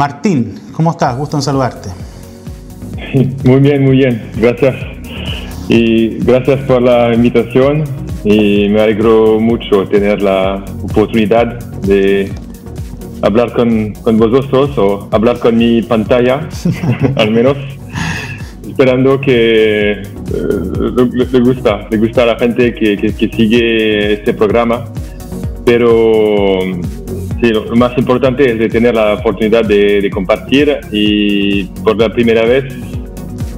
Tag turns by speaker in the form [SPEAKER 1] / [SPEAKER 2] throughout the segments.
[SPEAKER 1] Martín, ¿cómo estás? Gusto en saludarte.
[SPEAKER 2] Muy bien, muy bien, gracias. Y gracias por la invitación y me alegro mucho tener la oportunidad de hablar con, con vosotros o hablar con mi pantalla, al menos, esperando que eh, le, gusta, le gusta a la gente que, que, sigue este programa. Pero sí, lo, más importante es de tener la oportunidad de, compartir y por la primera vez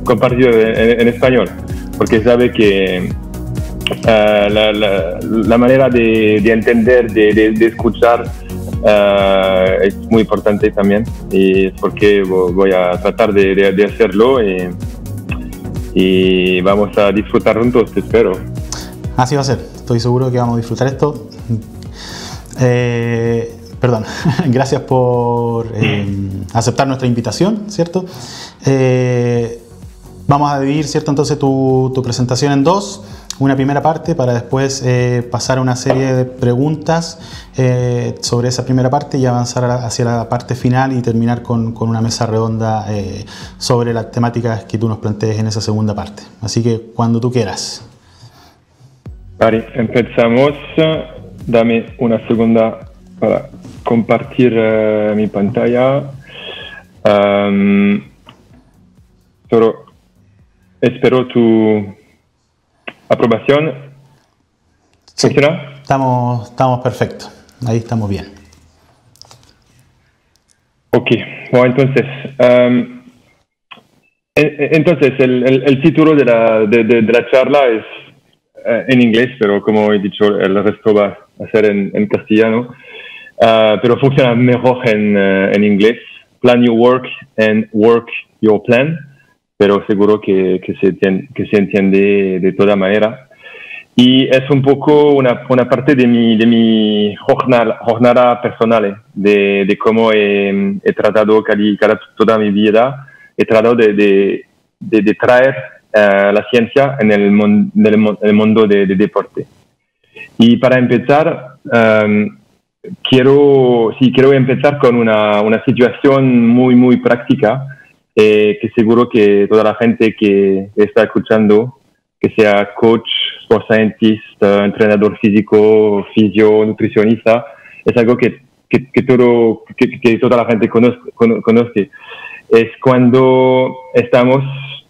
[SPEAKER 2] compartir en, español, porque sabe que uh, la, manera de, de entender, de, escuchar, Uh, es muy importante también y es porque voy a tratar de, hacerlo y, y, vamos a disfrutar juntos, te espero.
[SPEAKER 1] Así va a ser, estoy seguro que vamos a disfrutar esto. Eh, perdón, gracias por eh, aceptar nuestra invitación, ¿cierto? Eh, vamos a dividir, ¿cierto? Entonces tu, tu presentación en dos una primera parte para después eh, pasar a una serie de preguntas sobre esa primera parte y avanzar hacia la parte final y terminar con, con una mesa redonda sobre las temáticas que tú nos plantees en esa segunda parte. Así que cuando tú quieras.
[SPEAKER 2] Vale, empezamos. Dame una segunda para compartir mi pantalla. Um, solo espero tu ¿Aprobación? ¿Funciona?
[SPEAKER 1] Estamos, estamos perfectos. Ahí estamos bien.
[SPEAKER 2] Ok, bueno, entonces, um, entonces el, el, título de la, de, de, la charla es uh, en inglés, pero como he dicho, el resto va a ser en, en castellano, uh, pero funciona mejor en, uh, en inglés. Plan your work and work your plan pero seguro que, que, se, que se entiende de toda manera. Y es un poco una, una parte de mi, de mi jornada, jornada personal, eh, de, de cómo he, he tratado casi, toda mi vida, he tratado de, de, de, traer uh, la ciencia en el, mon, en el mundo de, deporte. Y para empezar, um, quiero, sí, quiero empezar con una, una situación muy, muy práctica eh, que seguro que toda la gente que está escuchando, que sea coach, sport scientist, entrenador físico, fisio, nutricionista, es algo que, que, todo, que, toda la gente conoce, conoce. Es cuando estamos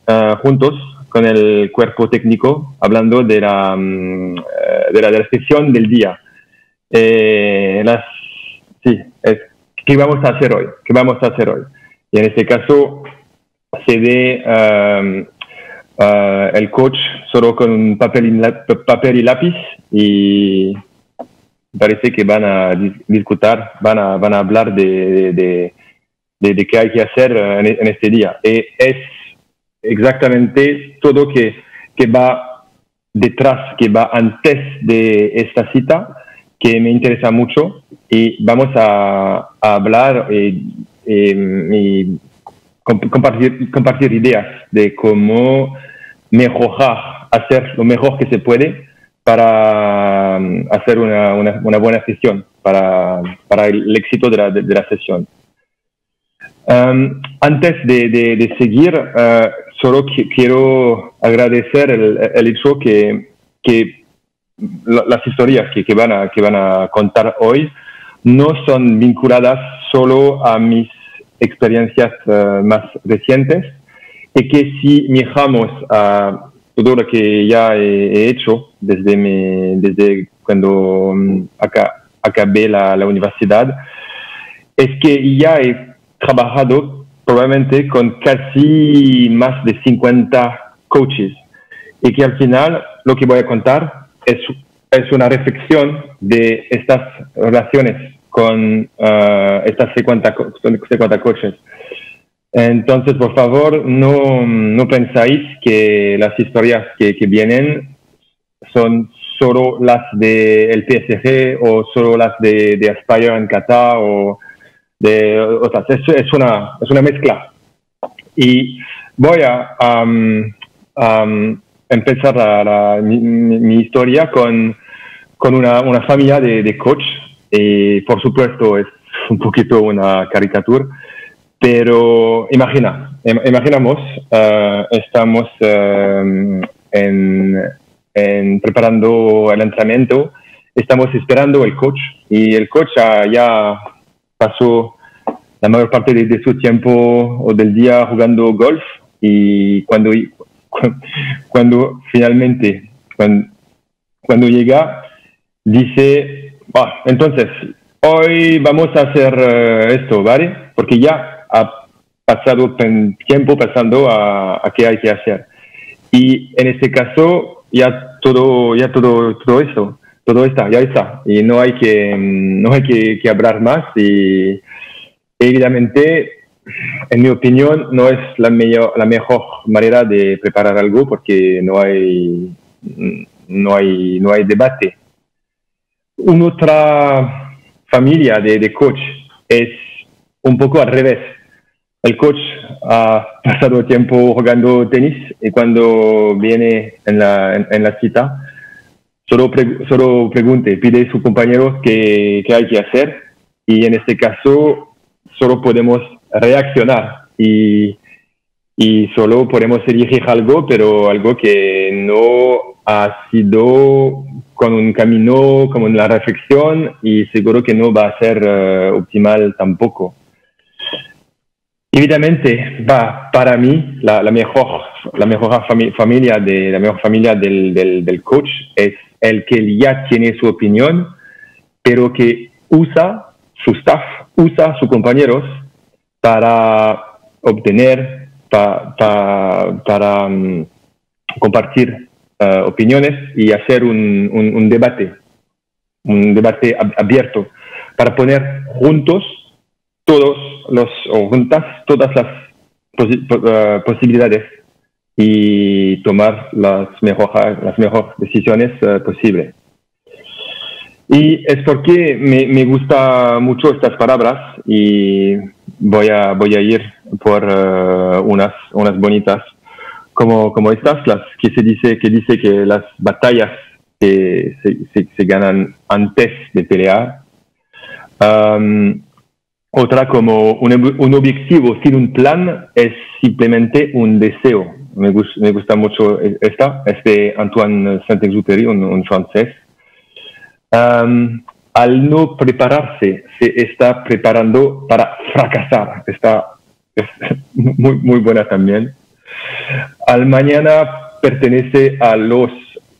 [SPEAKER 2] ah, juntos con el cuerpo técnico hablando de la, mm, de la descripción del día. Eh, las, sí, es, ¿qué vamos a hacer hoy? ¿Qué vamos a hacer hoy? Y en este caso se ve um, uh, el coach solo con papel y, papel y lápiz y parece que van a discutir, van a, van a hablar de, de, qué hay que hacer en, en, este día. Y es exactamente todo que, que va detrás, que va antes de esta cita, que me interesa mucho y vamos a, hablar y, y compartir, ideas de cómo mejorar, hacer lo mejor que se puede para um, hacer una, buena gestión, para, el éxito de la, sesión. Um, antes de, seguir, uh, solo quiero agradecer el, hecho que las historias que, que, van a, que van a contar hoy no son vinculadas solo a mis experiencias eh, más recientes y que si miramos a todo lo que ya he, hecho desde, desde cuando mm, acabé la, la, universidad, es que ya he trabajado probablemente con casi más de 50 coaches y que al final lo que voy a contar es, es una reflexión de estas relaciones con uh, estas 50, 50 coches. Entonces, por favor, no, no pensáis que las historias que, que vienen son solo las del PSG o solo las de, de Aspire en Qatar o de otras. Es, es, una, es una mezcla. Y voy a um, empezar la, mi, historia con, con una, una familia de, de coach. Y por supuesto es un poquito una caricatura, Pero imagina, imaginamos, uh, estamos uh, en, en, preparando el entrenamiento, estamos esperando el coach y el coach ya pasó la mayor parte de, de, su tiempo o del día jugando golf y cuando, cuando finalmente, cuando, cuando llega, dice, ah, entonces, hoy vamos a hacer uh, esto, ¿vale? Porque ya ha pasado tiempo pensando a, a, qué hay que hacer. Y en este caso, ya todo, ya todo, todo eso, todo está, ya está. Y no hay que, no hay que, que hablar más. Y evidentemente, en mi opinión, no es la, mejor, la mejor manera de preparar algo porque no hay, no hay, no hay debate. Una otra familia de, de coach es un poco al revés. El coach ha pasado tiempo jugando tenis y cuando viene en la, en, la cita, solo, solo pregunte, pide a sus compañeros qué, qué hay que hacer y en este caso solo podemos reaccionar y, y solo podemos elegir algo, pero algo que no ha sido con un camino como la reflexión y seguro que no va a ser eh, optimal tampoco. Evidentemente, va para mí la, la mejor, la mejor familia, de, la mejor familia del, del, del, coach es el que ya tiene su opinión, pero que usa su staff, usa sus compañeros para obtener, para um, compartir uh, opiniones y hacer un, un, debate, un debate abierto, para poner juntos todos los, o juntas todas las uh, posibilidades y tomar las mejores, las mejores decisiones uh, posibles. Y es porque me, me gusta mucho estas palabras y voy a, voy a ir por uh, unas, unas bonitas como, como estas, las que se dice que, dice que las batallas que se, se, ganan antes de pelear. Um, otra como un, un, objetivo sin un plan es simplemente un deseo. Me, gusta, me gusta mucho esta, es de Antoine Saint-Exupéry, un, un francés al no prepararse, se está preparando para fracasar. Está es muy, muy buena también. Al mañana pertenece a los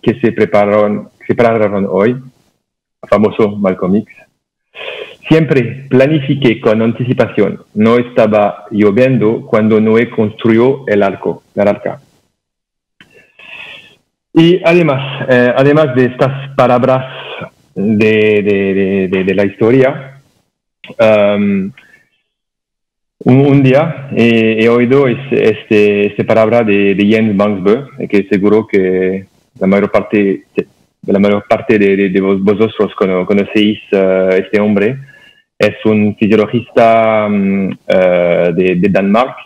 [SPEAKER 2] que se prepararon, se prepararon hoy, famoso Malcolm X. Siempre planifiqué con anticipación. No estaba lloviendo cuando Noé construyó el arco, el arca. Y además, eh, además de estas palabras de, de, de, la historia. Um, un, día he, oído este, este, esta palabra de, Jens Bangsberg, que seguro que la mayor parte de, la mayor parte de, vosotros conocéis uh, este hombre. Es un fisiologista um, uh, de, de Danmark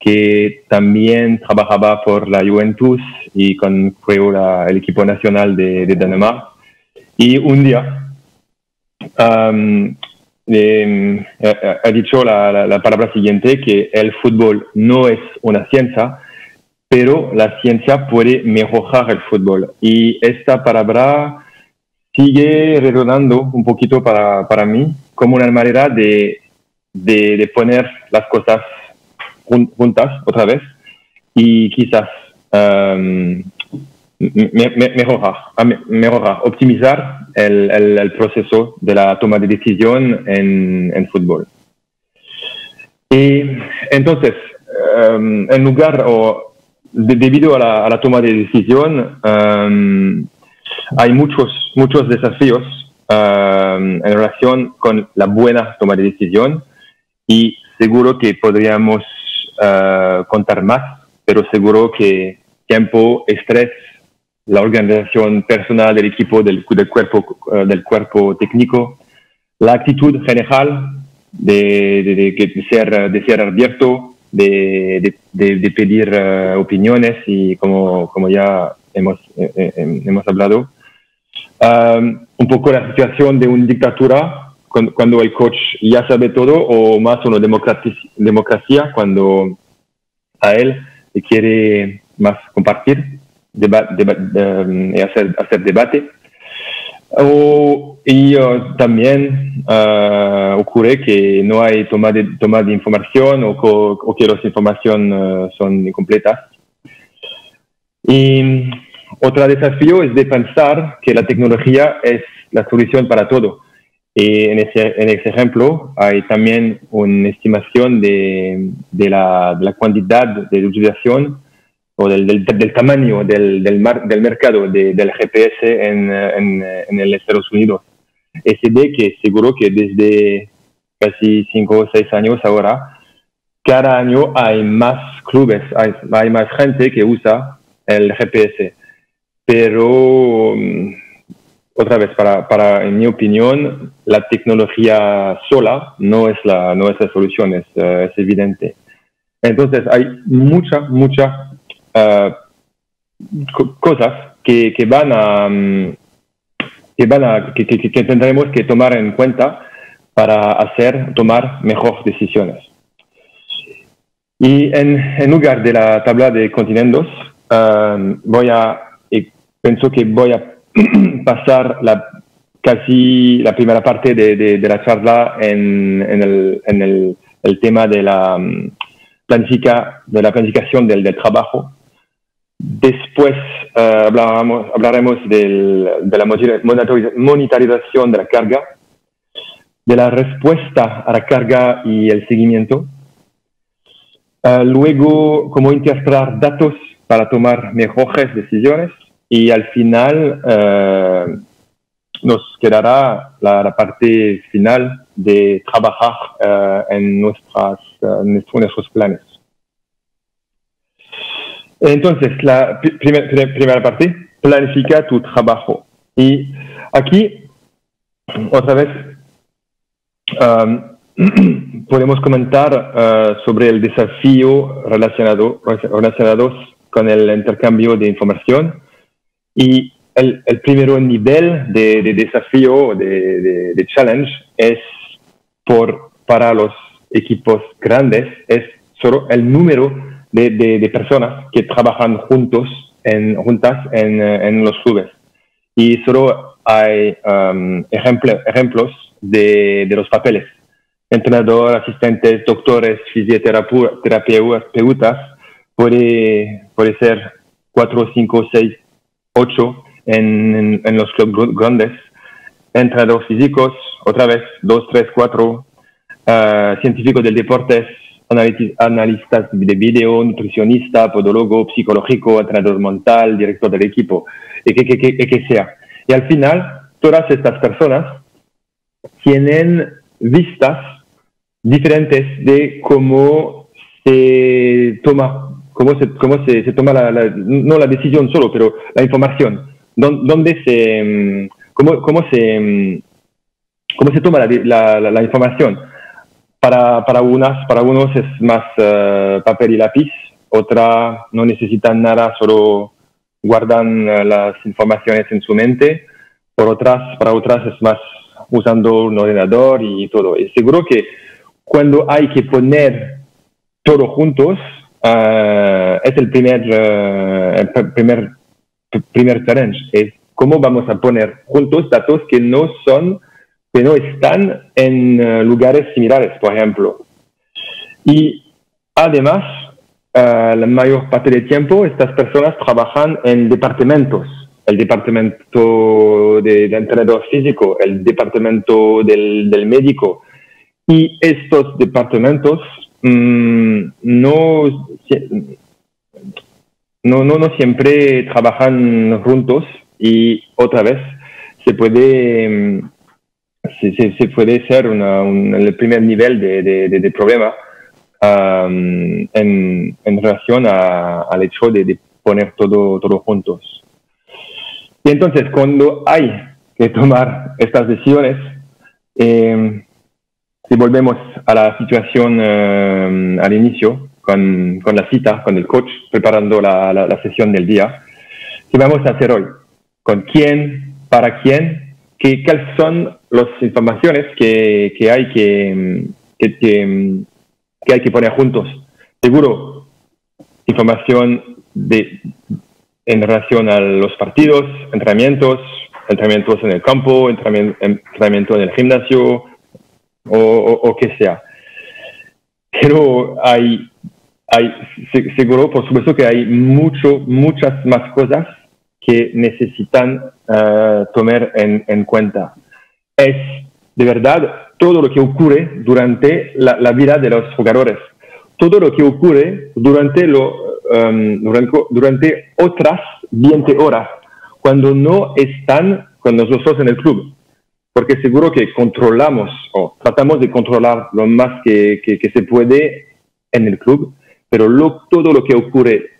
[SPEAKER 2] que también trabajaba por la Juventus y con, creó el equipo nacional de, de Dinamarca y un día eh, ha dicho la, la, palabra siguiente, que el fútbol no es una ciencia, pero la ciencia puede mejorar el fútbol. Y esta palabra sigue redonando un poquito para, para mí como una manera de, de, poner las cosas juntas otra vez y quizás mejorar, mejorar, optimizar el, el, proceso de la toma de decisión en, fútbol. Y entonces, um, en lugar o debido a la, toma de decisión, um, hay muchos, muchos desafíos um, en relación con la buena toma de decisión y seguro que podríamos uh, contar más, pero seguro que tiempo, estrés, la organización personal del equipo, del, del cuerpo, uh, del cuerpo técnico, la actitud general de, de, de, ser, de ser abierto, de, de pedir uh, opiniones y como, como ya hemos, eh, eh, hemos hablado, um, un poco la situación de una dictadura cuando, el coach ya sabe todo o más una democracia cuando a él le quiere más compartir um, y hacer, hacer debate. O, y uh, también uh, ocurre que no hay toma de, toma de información o, que las informaciones uh, son incompletas. Y otro desafío es de pensar que la tecnología es la solución para todo. Y en ese, en ese ejemplo hay también una estimación de, de, la, de la, cantidad de utilización o del, del, del tamaño del, del, mar, del mercado del GPS en, en, en el Estados Unidos. Y se ve que seguro que desde casi cinco o seis años ahora, cada año hay más clubes, hay, hay más gente que usa el GPS. Pero mm, otra vez, para, para, en mi opinión, la tecnología sola no es la, no es la solución, es, eh, es evidente. Entonces, hay mucha, mucha uh, cosas que, que, van a, mm, que, van a que, tendremos que tomar en cuenta para hacer, tomar mejores decisiones. Y en, lugar de la tabla de continentes, uh, voy a, pienso que voy a pasar la, casi la primera parte de, de, la charla en, en, el, en el, el, tema de la, mm, planifica, de la planificación del, del trabajo. Después uh, hablaremos, del, de la monitorización de la carga, de la respuesta a la carga y el seguimiento. Uh, luego, cómo interpretar datos para tomar mejores decisiones y al final eh, nos quedará la, parte final de trabajar eh, en nuestras, eh, nuestros planes. Entonces, la primera parte, planifica tu trabajo. Y aquí, otra vez, podemos comentar sobre el desafío relacionado, relacionados con el intercambio de información y el, primer nivel de, de desafío, de, de, challenge, es por, para los equipos grandes, es solo el número de, de personas que trabajan juntos, en, juntas en, en los clubes. Y solo hay um, ejemplos de, de los papeles. Entrenador, asistentes, doctores, fisioterapeutas, puede, puede ser cuatro, cinco, seis 8 en, en, los clubes grandes, entrenadores físicos, otra vez 2, 3, 4, científicos del deporte, analistas de video, nutricionista, podólogo, psicológico, entrenador mental, director del equipo, y que, sea. Y al final, todas estas personas tienen vistas diferentes de cómo se toma cómo se, cómo se, toma la, no la decisión solo, pero la información. ¿Dónde se, cómo, cómo se, cómo se toma la información? Para, para, unas, para unos es más eh, papel y lápiz, otra no necesitan nada, solo guardan eh, las informaciones en su mente. Por otras, para otras es más usando un ordenador y todo. Y seguro que cuando hay que poner todo juntos, uh, es el primer, uh, el primer, primer challenge. Es cómo vamos a poner juntos datos que no son, que no están en uh, lugares similares, por ejemplo. Y además, la mayor parte del tiempo, estas personas trabajan en departamentos. El departamento de, de entrenador físico, el departamento del, del médico. Y estos departamentos Mm, no, no, no, no siempre trabajan juntos y otra vez se puede, mm, se, se, puede ser una, el primer nivel de, de, de, problema en, en, relación al hecho de, poner todo, todo juntos. Y entonces, cuando hay que tomar estas decisiones, eh, si volvemos a la situación eh, al inicio, con, con, la cita, con el coach, preparando la, la, sesión del día, ¿qué vamos a hacer hoy? ¿Con quién? ¿Para quién? Que, cuáles son las informaciones que, que hay que, que, hay que poner juntos. Seguro, información en relación a los partidos, entrenamientos, entrenamientos en el campo, entrenamiento en el gimnasio o, o, que sea. Pero hay, hay, seguro, por supuesto que hay mucho, muchas más cosas que necesitan uh, tomar en, en, cuenta. Es de verdad todo lo que ocurre durante la, la vida de los jugadores, todo lo que ocurre durante, lo, um, durante, durante otras 20 horas cuando no están con nosotros en el club. Porque seguro que controlamos o tratamos de controlar lo más que, que, se puede en el club, pero todo lo que ocurre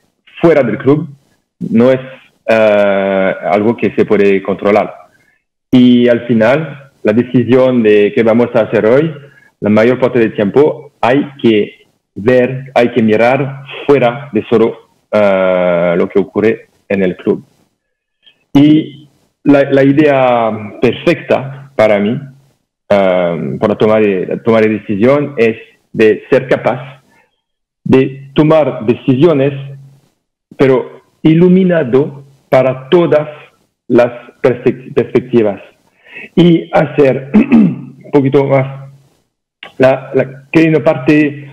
[SPEAKER 2] fuera del club no es algo que se puede controlar. Y al final, la decisión de qué vamos a hacer hoy, la mayor parte del tiempo hay que ver, hay que mirar fuera de solo uh, lo que ocurre en el club. Y la, la idea perfecta para mí, um, para tomar, tomar decisión, es de ser capaz de tomar decisiones, pero iluminado para todas las perspectivas y hacer un poquito más la, la que una parte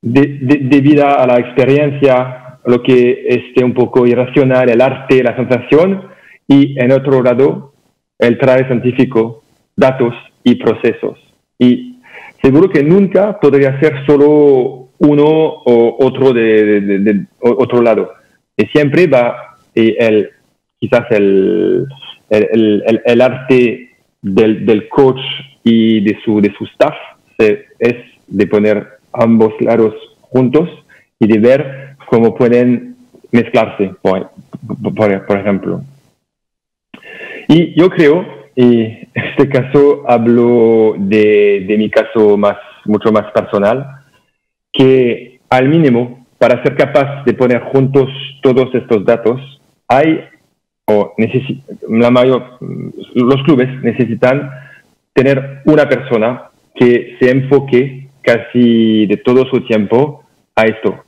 [SPEAKER 2] de, de, a la experiencia, lo que esté un poco irracional, el arte, la sensación, y en otro lado, el traje científico, datos y procesos. Y seguro que nunca podría ser solo uno o otro de, de, otro lado. Y siempre va el, quizás el, el, el, arte del, del, coach y de su, de su staff es de poner ambos lados juntos y de ver cómo pueden mezclarse, por, por, por ejemplo. Y yo creo, y en este caso hablo de, de mi caso más, mucho más personal, que al mínimo, para ser capaz de poner juntos todos estos datos, hay o la mayor, los clubes necesitan tener una persona que se enfoque casi de todo su tiempo a esto,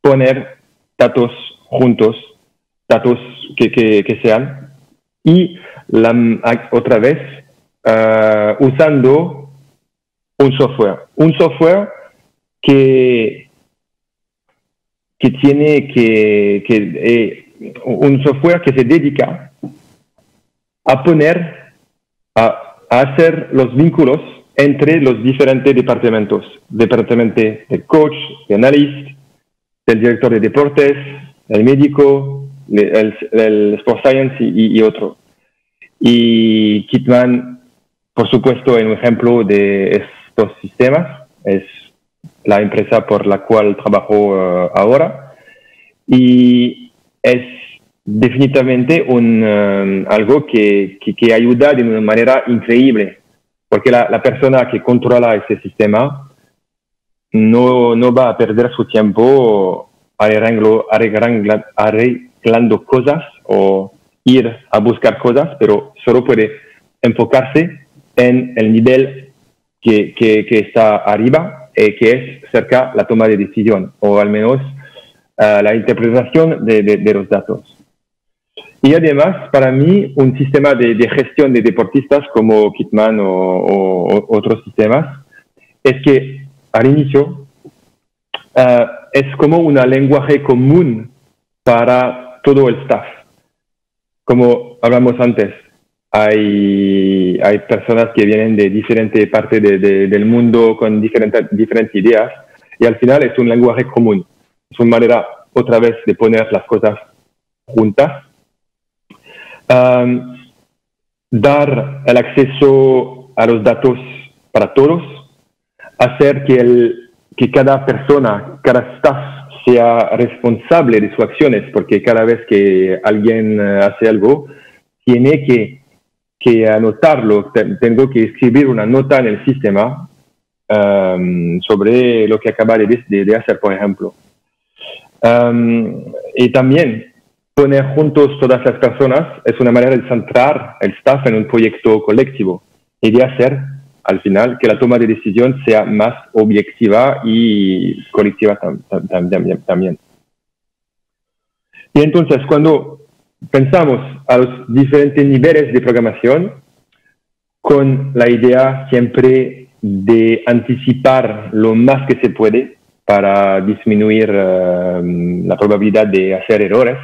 [SPEAKER 2] poner datos juntos, datos que, que, que sean, y la, otra vez uh, usando un software, un software que, que tiene que, que eh, un software que se dedica a poner, a, a, hacer los vínculos entre los diferentes departamentos, departamento de coach, de analista, del director de deportes, el médico, el, el Sport Science y, y otro. Y Kitman, por supuesto, es un ejemplo de estos sistemas. Es la empresa por la cual trabajo uh, ahora. Y es definitivamente un, um, algo que, que, ayuda de una manera increíble, porque la, persona que controla ese sistema no, no, va a perder su tiempo arreglando, arreglando, arreglando cosas o ir a buscar cosas, pero solo puede enfocarse en el nivel que, que, que está arriba, eh, que es cerca la toma de decisión, o al menos uh, la interpretación de, de, de, los datos. Y además, para mí, un sistema de, de gestión de deportistas como Kitman o, otros sistemas, es que al inicio uh, es como un lenguaje común para todo el staff como hablamos antes, hay, hay personas que vienen de diferentes partes de, del mundo con diferentes, diferentes ideas y al final es un lenguaje común. Es una manera otra vez de poner las cosas juntas. dar el acceso a los datos para todos, hacer que, el, que cada persona, cada staff sea responsable de sus acciones, porque cada vez que alguien eh, hace algo, tiene que, que anotarlo, tengo que escribir una nota en el sistema um, sobre lo que acaba de, de, de hacer, por ejemplo. Um, y también poner juntos todas las personas es una manera de centrar el staff en un proyecto colectivo y de hacer al final que la toma de decisión sea más objetiva y colectiva también. Y entonces, cuando pensamos a los diferentes niveles de programación, con la idea siempre de anticipar lo más que se puede para disminuir eh, la probabilidad de hacer errores,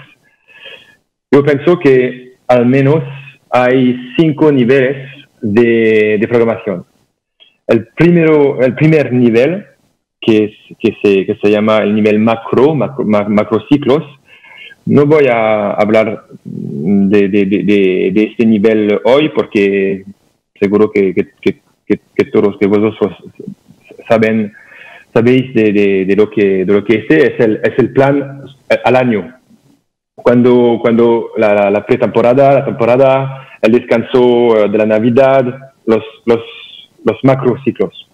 [SPEAKER 2] yo pienso que al menos hay cinco niveles de, programación. El, primero, el primer nivel, que, que, se, que se llama el nivel macro, macro, macrociclos, no voy a hablar de, de, de, este nivel hoy porque seguro que, que, que, todos que vosotros saben, sabéis de, lo que, de lo que este es el, es el plan al año. Cuando, cuando la, la pretemporada, la temporada, el descanso de la Navidad, los, los, los macrociclos.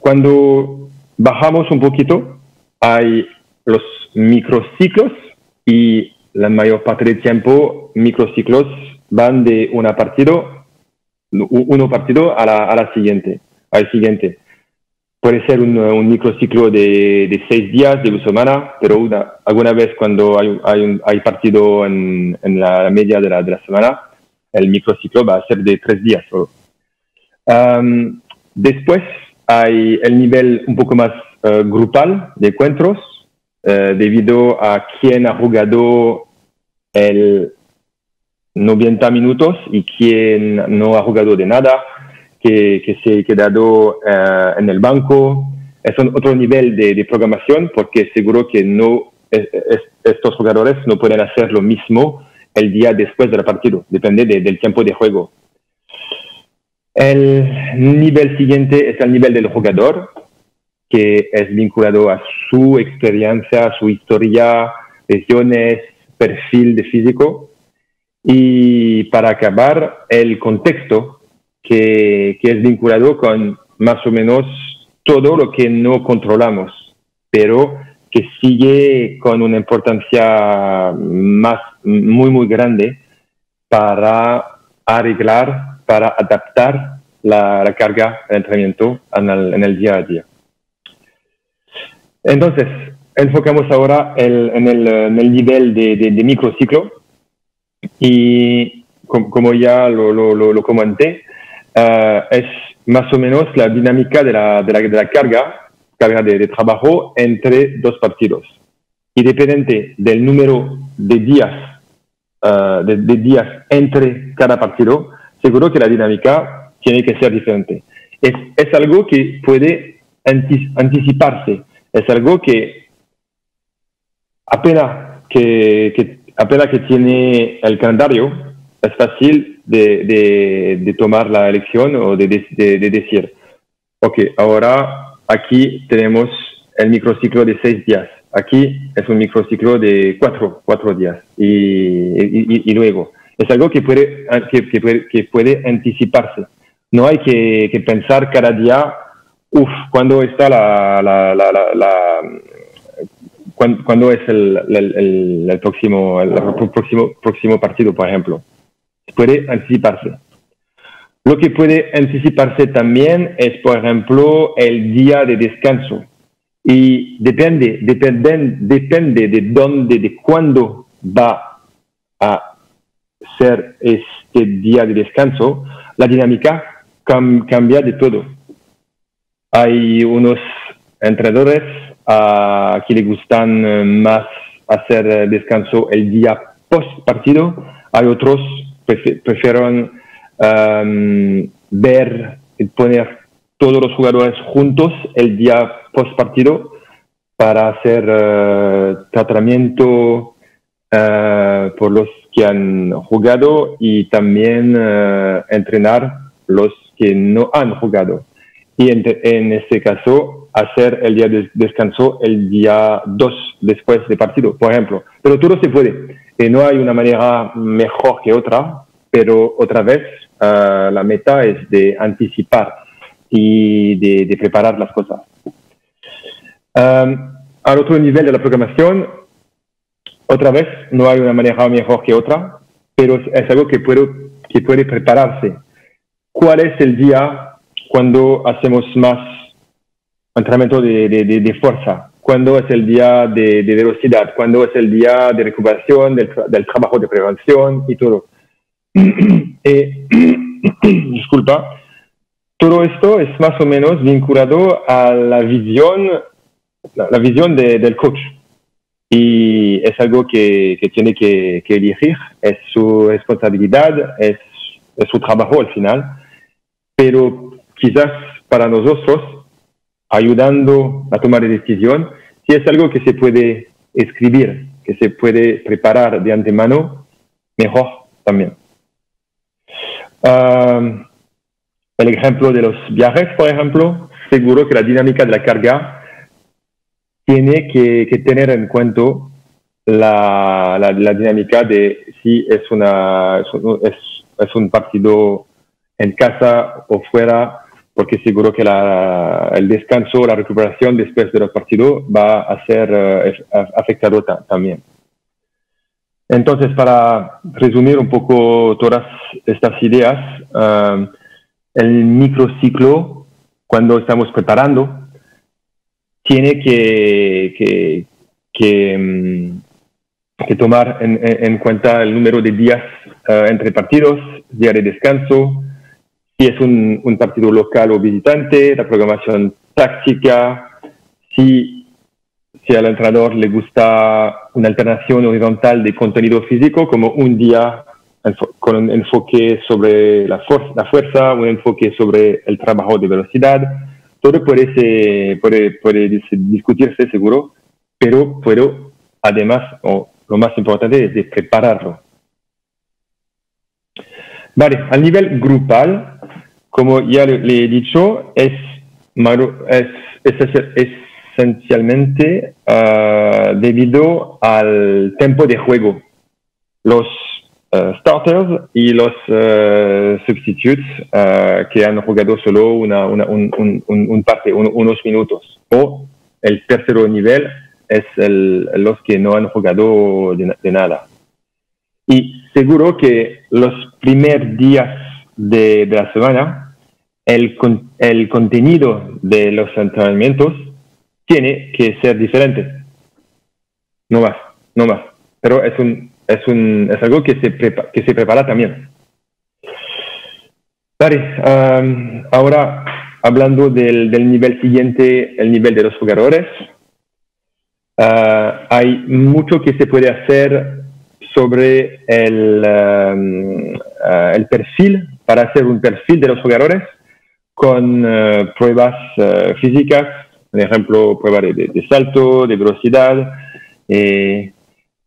[SPEAKER 2] cuando bajamos un poquito, hay los microciclos y la mayor parte del tiempo microciclos van de una partido, uno partido a la, a la siguiente, al siguiente. Puede ser un, un microciclo de, seis días, de una semana, pero una, alguna vez cuando hay, un, hay partido en, la media de la, de la, semana, el microciclo va a ser de tres días solo. después hay el nivel un poco más uh, grupal de encuentros, eh, debido a quién ha jugado el 90 minutos y quién no ha jugado de nada, que, se ha quedado eh, en el banco. Es otro nivel de, programación porque seguro que no estos jugadores no pueden hacer lo mismo el día después del partido, depende del tiempo de juego. El nivel siguiente es el nivel del jugador, que es vinculado a su experiencia, su historia, lesiones, perfil de físico. Y para acabar, el contexto que, que es vinculado con más o menos todo lo que no controlamos, pero que sigue con una importancia más, muy, muy grande para arreglar, para adaptar la, carga de entrenamiento en el día a día. Entonces, enfocamos ahora en, el, nivel de, microciclo y como ya lo, comenté, eh, es más o menos la dinámica de la, carga, carga de, trabajo entre dos partidos. Y dependiente del número de días, eh, de, días entre cada partido, seguro que la dinámica tiene que ser diferente. Es, es algo que puede anticiparse es algo que apenas que, apenas que tiene el calendario, es fácil de, tomar la elección o de, decir, ok, ahora aquí tenemos el microciclo de seis días, aquí es un microciclo de cuatro, cuatro días y, luego. Es algo que puede, que, puede, anticiparse. No hay que pensar cada día Uf, ¿cuándo está la, la, la, la ¿cuándo, es el, el, el, próximo, el próximo, próximo partido, por ejemplo? Puede anticiparse. Lo que puede anticiparse también es, por ejemplo, el día de descanso. Y depende, depende, depende de dónde, de cuándo va a ser este día de descanso, la dinámica cambia de todo hay unos entrenadores a que le gustan eh, más hacer eh, descanso el día post partido. Hay otros que prefieren um, ver y poner todos los jugadores juntos el día post partido para hacer uh, tratamiento por los que han jugado y también entrenar los que no han jugado y en, este caso hacer el día de descanso el día 2 después del partido, por ejemplo. Pero todo se puede. No hay una manera mejor que otra, pero otra vez ah, la meta es de anticipar y de, preparar las cosas. al otro nivel de la programación otra vez, no hay una manera mejor que otra, pero es algo que que puede prepararse. ¿Cuál es el día cuando hacemos más entrenamiento de, de, fuerza? ¿Cuándo es el día de, velocidad? ¿Cuándo es el día de recuperación, del, del trabajo de prevención y todo? eh, disculpa, todo esto es más o menos vinculado a la visión, la, visión del coach y es algo que, que tiene que, que, elegir, es su responsabilidad, es, es, su trabajo al final, pero quizás para nosotros, ayudando a tomar decisión, si es algo que se puede escribir, que se puede preparar de antemano, mejor también. el ejemplo de los viajes, por ejemplo, seguro que la dinámica de la carga tiene que, tener en cuenta la, la, dinámica de si es, una, es, es, un partido en casa o fuera, porque seguro que la, el descanso, la recuperación después de los partidos va a ser eh, afectado también. Entonces, para resumir un poco todas estas ideas, eh, el microciclo, cuando estamos preparando, tiene que, que, mm, tomar en, cuenta el número de días eh, entre partidos, día de descanso, si es un, un, partido local o visitante, la programación táctica, si, si al entrenador le gusta una alternación horizontal de contenido físico, como un día con un enfoque sobre la, fuerza, la fuerza, un enfoque sobre el trabajo de velocidad, todo puede, puede, puede discutirse seguro, pero puedo además, lo más importante es de prepararlo. Vale, a nivel grupal, como ya le he dicho, es, es, es, esencialmente uh, debido al tiempo de juego. Los uh, starters y los uh, substitutes que han jugado solo una, una, un, un, un, parte, unos minutos. O el tercer nivel es el, los que no han jugado de, de, nada. Y seguro que los primeros días de, de la semana, el, el contenido de los entrenamientos tiene que ser diferente. No más, no más. Pero es un es, un, es algo que se, que se prepara también. Vale, ahora hablando del, del, nivel siguiente, el nivel de los jugadores, ah, hay mucho que se puede hacer sobre el, ah, el perfil, para hacer un perfil de los jugadores con ah, pruebas físicas, por ejemplo, pruebas de, de, salto, de velocidad. Eh,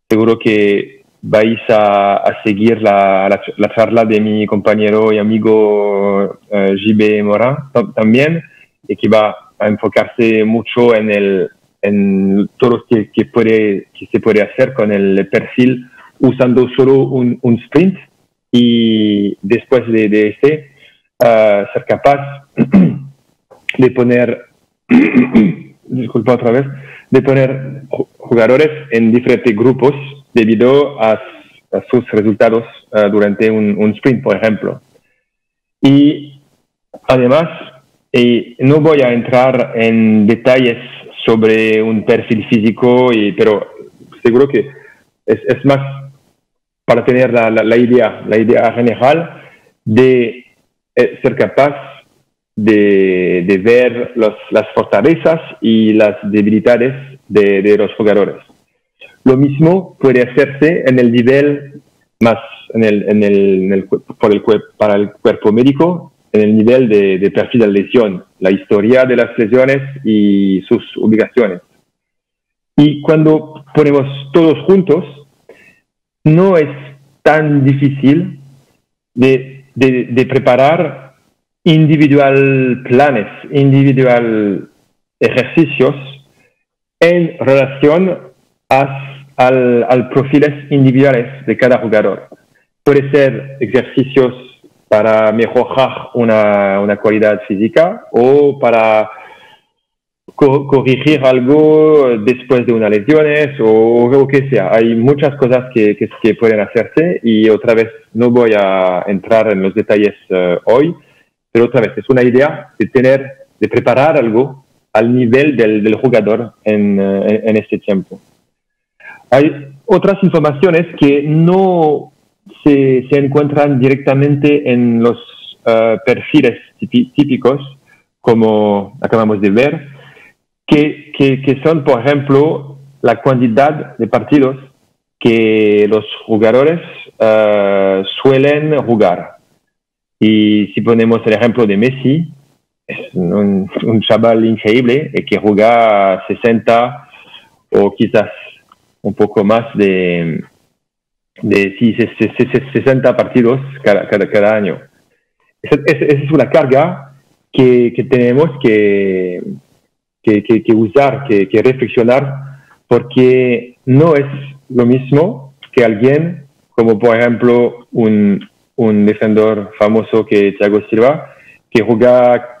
[SPEAKER 2] seguro que vais a, seguir la, la, charla de mi compañero y amigo uh, J.B. Morin también, y que va a enfocarse mucho en, el, en todo lo que, que, puede, que se puede hacer con el perfil usando solo un, un sprint y después de, de ese uh, ser capaz de poner, disculpa otra vez, de poner jugadores en diferentes grupos debido a, sus resultados eh, durante un, sprint, por ejemplo. Y además, no voy a entrar en detalles sobre un perfil físico, y, pero seguro que es, más para tener la, idea, la idea general de eh, ser capaz de, de ver los, las fortalezas y las debilidades de, de los jugadores. Lo mismo puede hacerse en el nivel más, en el, en el, por el, para el cuerpo médico, en el nivel de, de perfil de lesión, la historia de las lesiones y sus ubicaciones. Y cuando ponemos todos juntos, no es tan difícil de, de, preparar individual planes, individual ejercicios en relación al, al perfiles individuales de cada jugador. Puede ser ejercicios para mejorar una, una cualidad física o para corregir algo después de una lesiones o lo que sea. Hay muchas cosas que, que, pueden hacerse y otra vez no voy a entrar en los detalles eh, hoy, pero otra vez es una idea de tener, de preparar algo al nivel del, del jugador en, eh, este tiempo. Hay otras informaciones que no se, se encuentran directamente en los uh, perfiles típicos, como acabamos de ver, que, que, son, por ejemplo, la cantidad de partidos que los jugadores uh, suelen jugar. Y si ponemos el ejemplo de Messi, es un, un chaval increíble que juega 60 o quizás un poco más de, de 60 partidos cada, cada, año. Esa, es una carga que, que tenemos que, que, usar, que, reflexionar, porque no es lo mismo que alguien, como por ejemplo un, un defensor famoso que Thiago Silva, que juega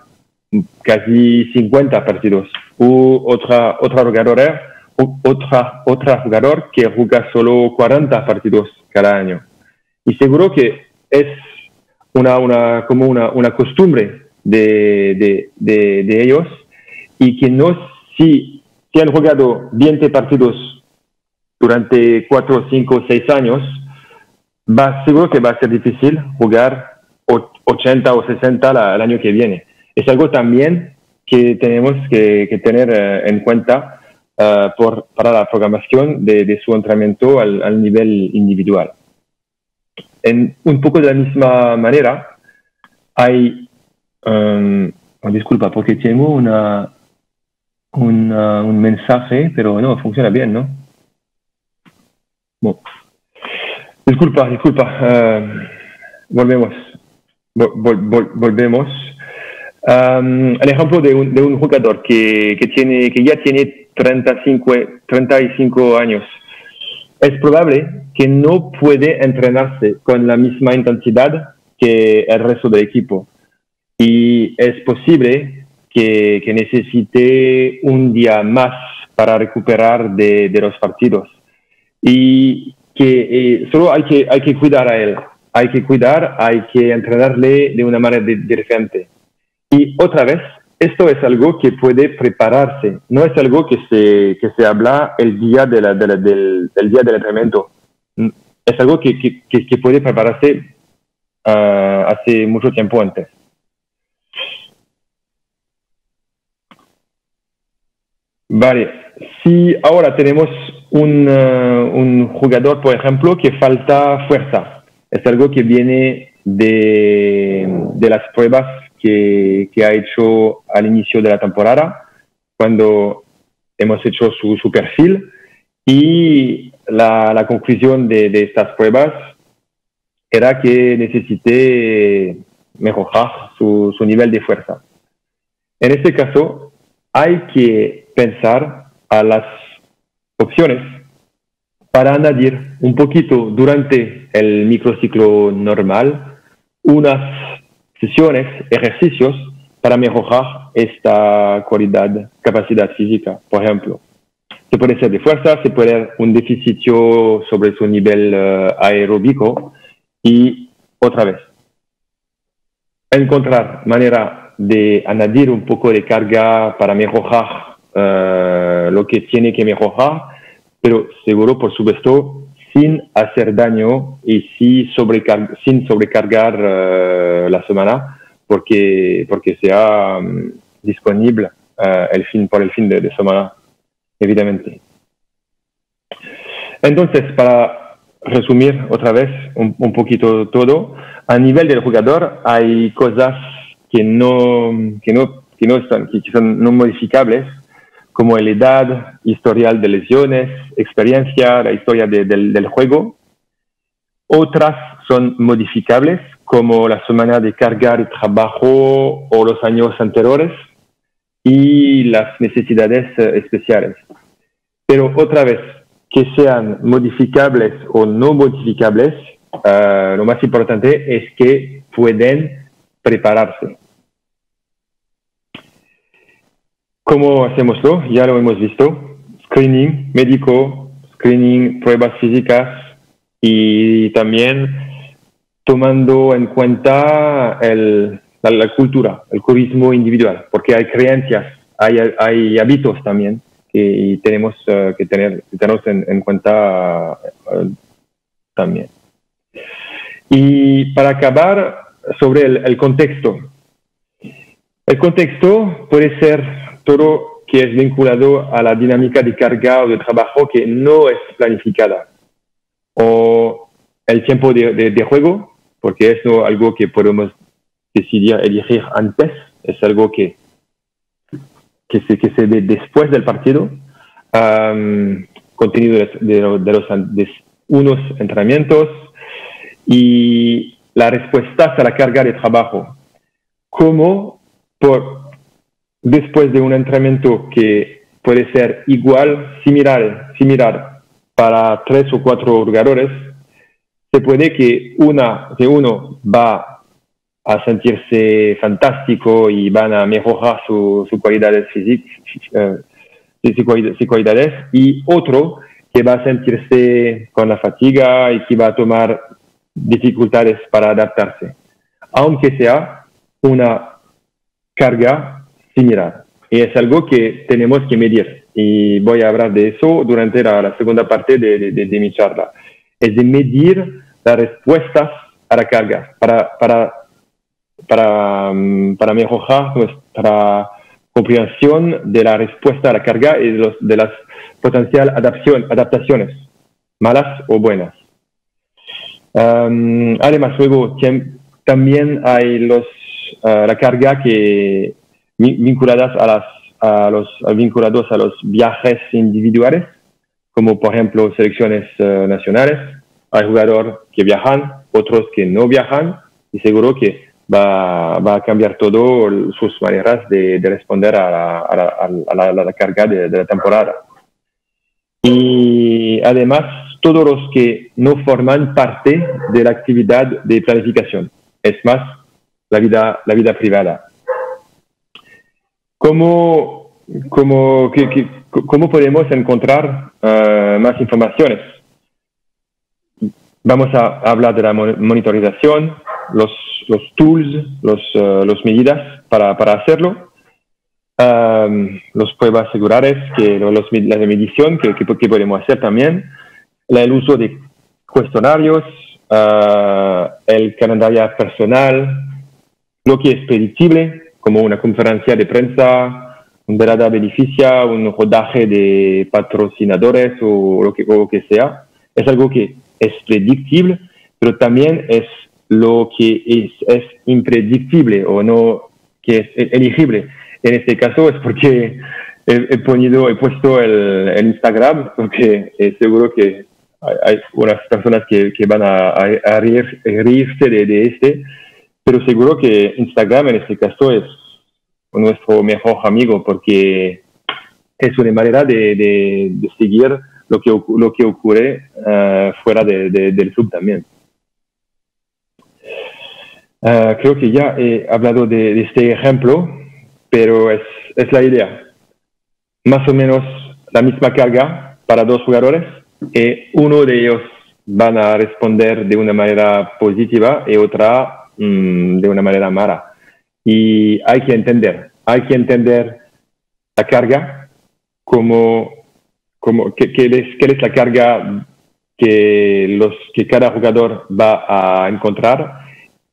[SPEAKER 2] casi 50 partidos, u otra, otra jugadora, otra, otra jugador que juega solo 40 partidos cada año. Y seguro que es una, una, como una, una costumbre de, de, de, ellos y que no, si, si han jugado 20 partidos durante 4, 5, 6 años, va, seguro que va a ser difícil jugar 80 o 60 el año que viene es algo también que tenemos que, tener eh, en cuenta eh, por, para la programación de, su entrenamiento al, nivel individual. En un poco de la misma manera, hay, um, disculpa, porque tengo una, un mensaje, pero no, funciona bien, ¿no? Disculpa, disculpa, eh, volvemos, volvemos el ejemplo de un, de un jugador que, que, tiene, que ya tiene 35, 35 años. Es probable que no puede entrenarse con la misma intensidad que el resto del equipo. Y es posible que, que necesite un día más para recuperar de, de los partidos. Y que eh, solo hay que, hay que cuidar a él. Hay que cuidar, hay que entrenarle de una manera diferente. Y otra vez, esto es algo que puede prepararse, no es algo que se, que se habla el día de la, del, del, día del entrenamiento. Es algo que, que, que puede prepararse uh, hace mucho tiempo antes. Vale, si ahora tenemos un, uh, un, jugador, por ejemplo, que falta fuerza, es algo que viene de, de las pruebas que, ha hecho al inicio de la temporada, cuando hemos hecho su, su perfil y la, la conclusión de, de, estas pruebas era que necesité mejorar su, su nivel de fuerza. En este caso, hay que pensar a las opciones para añadir un poquito durante el microciclo normal unas sesiones, ejercicios para mejorar esta cualidad, capacidad física, por ejemplo. Se puede ser de fuerza, se puede ser un déficit sobre su nivel uh, aeróbico y otra vez, encontrar manera de añadir un poco de carga para mejorar uh, lo que tiene que mejorar, pero seguro, por supuesto, sin hacer daño y sin sobrecargar, sin sobrecargar uh, la semana porque, porque sea um, disponible uh, el fin, por el fin de, semana, evidentemente. Entonces, para resumir otra vez un, un, poquito todo, a nivel del jugador hay cosas que no, que no, que no están, que son no modificables, como la edad, historial de lesiones, experiencia, la historia del, juego. Otras son modificables, como la semana de cargar y trabajo o los años anteriores y las necesidades eh, especiales. Pero otra vez, que sean modificables o no modificables, uh, lo más importante es que pueden prepararse. ¿Cómo hacemoslo? Ya lo hemos visto. Screening médico, screening, pruebas físicas y también tomando en cuenta el, la, cultura, el turismo individual, porque hay creencias, hay, hay hábitos también que tenemos eh, que tener tenerlos en, cuenta eh, también. Y para acabar sobre el, contexto. El contexto puede ser todo que es vinculado a la dinámica de carga o de trabajo que no es planificada. O el tiempo de, de juego, porque es algo que podemos decidir elegir antes, es algo que, que, se, que se ve después del partido, contenido de, de, los, de unos entrenamientos y la respuesta a la carga de trabajo. Como por, después de un entrenamiento que puede ser igual, similar, similar para tres o cuatro jugadores, se puede que, una, que uno va a sentirse fantástico y van a mejorar sus su cualidades físicas, eh, cualidades, y otro que va a sentirse con la fatiga y que va a tomar dificultades para adaptarse, aunque sea una carga Y es algo que tenemos que medir. Y voy a hablar de eso durante la, segunda parte de, de mi charla es de medir las respuestas a la carga para, para, para, mm, para mejorar nuestra comprensión de la respuesta a la carga y de, los, de las potenciales adaptaciones, malas o buenas. además, luego también hay los, ah, la carga que vinculadas a, las, a los vinculados a los viajes individuales como por ejemplo selecciones eh, nacionales. Hay jugadores que viajan, otros que no viajan, y seguro que va, va a cambiar todo sus maneras de, de responder a la, a la, carga de, de, la temporada. Y además, todos los que no forman parte de la actividad de planificación, es más, la vida, la vida privada. ¿Cómo, cómo, que, ¿Cómo podemos encontrar eh, más informaciones? Vamos a hablar de la monitorización, los, los tools, los, uh, los medidas para, para hacerlo, um, los pruebas segurares, que, los, las de medición que, que, podemos hacer también, el uso de cuestionarios, uh, el calendario personal, lo que es predictible, como una conferencia de prensa, un verdadera beneficia, un rodaje de patrocinadores o lo que, sea. Es algo que es predictible, pero también es lo que es, es impredictible o no que es elegible. En este caso es porque he, ponido, he puesto el, Instagram, porque seguro que hay, unas personas que, que van a, a, reírse de, de este, pero seguro que Instagram en este caso es nuestro mejor amigo porque es una manera de, seguir lo que, lo que ocurre uh, fuera de, del club también. Uh, creo que ya he hablado de, este ejemplo, pero es, es, la idea. Más o menos la misma carga para dos jugadores y uno de ellos van a responder de una manera positiva y otra mm, de una manera mala. Y hay que entender, hay que entender la carga como, como qué, es, la carga que, los, que cada jugador va a encontrar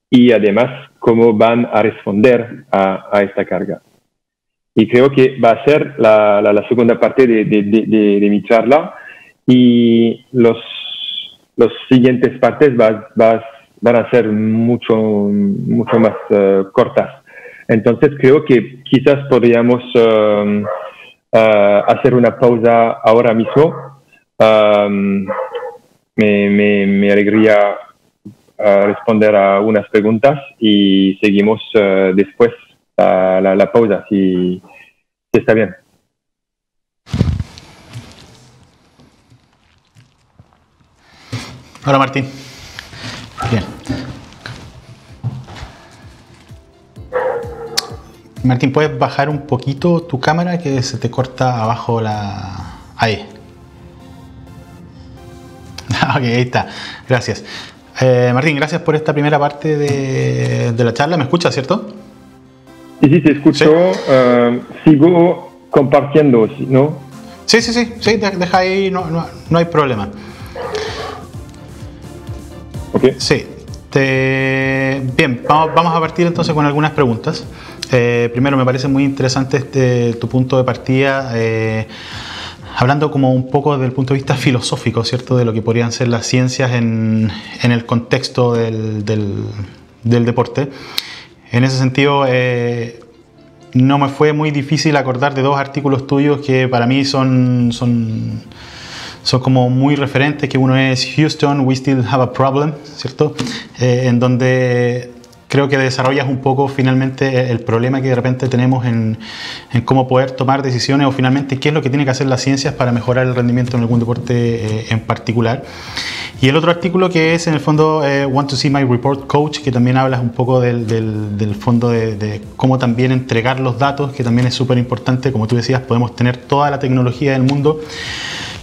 [SPEAKER 2] y además cómo van a responder a, a esta carga. Y creo que va a ser la, la, segunda parte de, de, de, mi charla y los, los siguientes partes va, va, van a ser mucho, mucho más uh, cortas. Entonces creo que quizás podríamos um, hacer una pausa ahora mismo. Um, me, me, me, alegría responder a unas preguntas y seguimos después la, la, pausa, si, si está bien.
[SPEAKER 1] Hola Martín. Bien. Martín, ¿puedes bajar un poquito tu cámara que se te corta abajo la... Ahí. ok, ahí está. Gracias. Eh, Martín, gracias por esta primera parte de, la charla. ¿Me escuchas, cierto?
[SPEAKER 2] Sí, sí, te escucho. Eh, sigo compartiendo, ¿no?
[SPEAKER 1] Sí, sí, sí, sí deja ahí, no, no, hay problema.
[SPEAKER 2] Ok.
[SPEAKER 1] Sí. Bien, vamos, a partir entonces con algunas preguntas. Eh, primero, me parece muy interesante este, tu punto de partida hablando como un poco desde el punto de vista filosófico, ¿cierto? De lo que podrían ser las ciencias en, el contexto del, deporte. En ese sentido, eh, no me fue muy difícil acordar de dos artículos tuyos que para mí son, son, son como muy referentes, que uno es Houston, We Still Have a Problem, ¿cierto? Eh, en donde creo que desarrollas un poco finalmente el problema que de repente tenemos en, cómo poder tomar decisiones o finalmente qué es lo que tiene que hacer las ciencias para mejorar el rendimiento en algún deporte eh, en particular. Y el otro artículo que es en el fondo eh, Want to See My Report Coach, que también hablas un poco del, del, fondo de, de, cómo también entregar los datos, que también es súper importante, como tú decías, podemos tener toda la tecnología del mundo,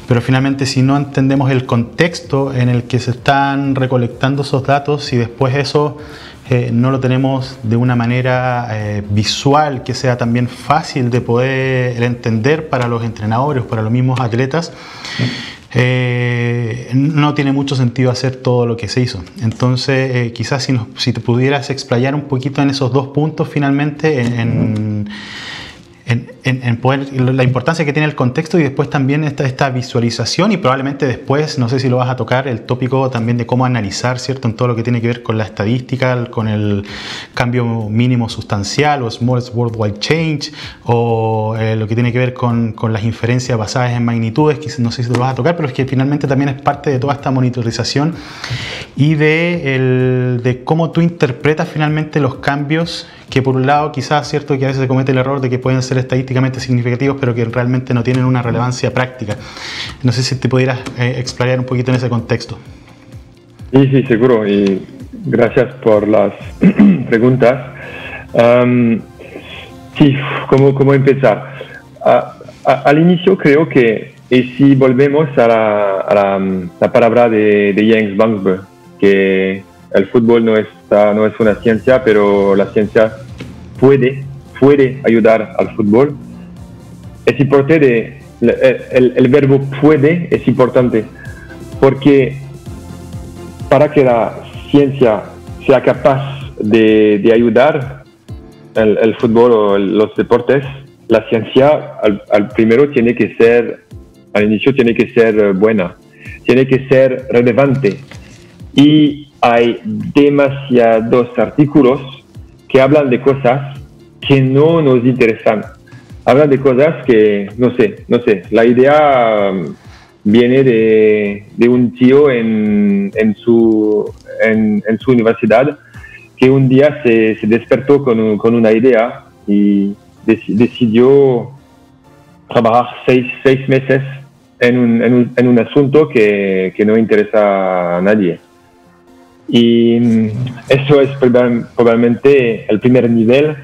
[SPEAKER 1] pero finalmente si no entendemos el contexto en el que se están recolectando esos datos y después eso eh, no lo tenemos de una manera eh, visual que sea también fácil de poder entender para los entrenadores, para los mismos atletas, eh, no tiene mucho sentido hacer todo lo que se hizo. Entonces, quizás si, si, te pudieras explayar un poquito en esos dos puntos finalmente, en en, poder, la importancia que tiene el contexto y después también esta, esta visualización y probablemente después, no sé si lo vas a tocar, el tópico también de cómo analizar, ¿cierto? En todo lo que tiene que ver con la estadística, con el cambio mínimo sustancial o smallest worldwide change o eh, lo que tiene que ver con, con, las inferencias basadas en magnitudes, que no sé si lo vas a tocar, pero es que finalmente también es parte de toda esta monitorización y de, el, de cómo tú interpretas finalmente los cambios que por un lado quizás cierto que a veces se comete el error de que pueden ser estadísticamente significativos, pero que realmente no tienen una relevancia práctica. No sé si te pudieras eh, explayar un poquito en ese contexto.
[SPEAKER 2] Sí, sí, seguro. Y gracias por las preguntas. sí, ¿cómo, cómo empezar? al inicio creo que, y si volvemos a la, la, palabra de, de James Bangsberg, que el fútbol no, no es una ciencia, pero la ciencia puede, puede ayudar al fútbol. Es importante, el, verbo puede es importante, porque para que la ciencia sea capaz de, ayudar el, fútbol o los deportes, la ciencia al, primero tiene que ser, al inicio tiene que ser buena, tiene que ser relevante. Y hay demasiados artículos que hablan de cosas que no nos interesan. Hablan de cosas que, no sé, no sé, la idea um, viene de, un tío en, en su, en, en, su universidad que un día se, se despertó con, con, una idea y decidió trabajar seis, seis meses en un, un, un asunto que no interesa a nadie. Y mm, eso es probablemente el primer nivel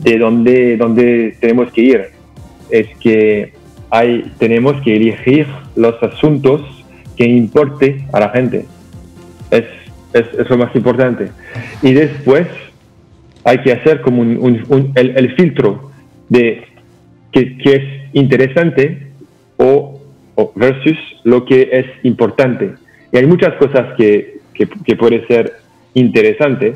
[SPEAKER 2] de donde, donde tenemos que ir. Es que hay, tenemos que elegir los asuntos que importe a la gente. Es, es, lo más importante. Y después hay que hacer como un, el, el, filtro de qué es interesante o, o versus lo que es importante. Y hay muchas cosas que que, puede ser interesante,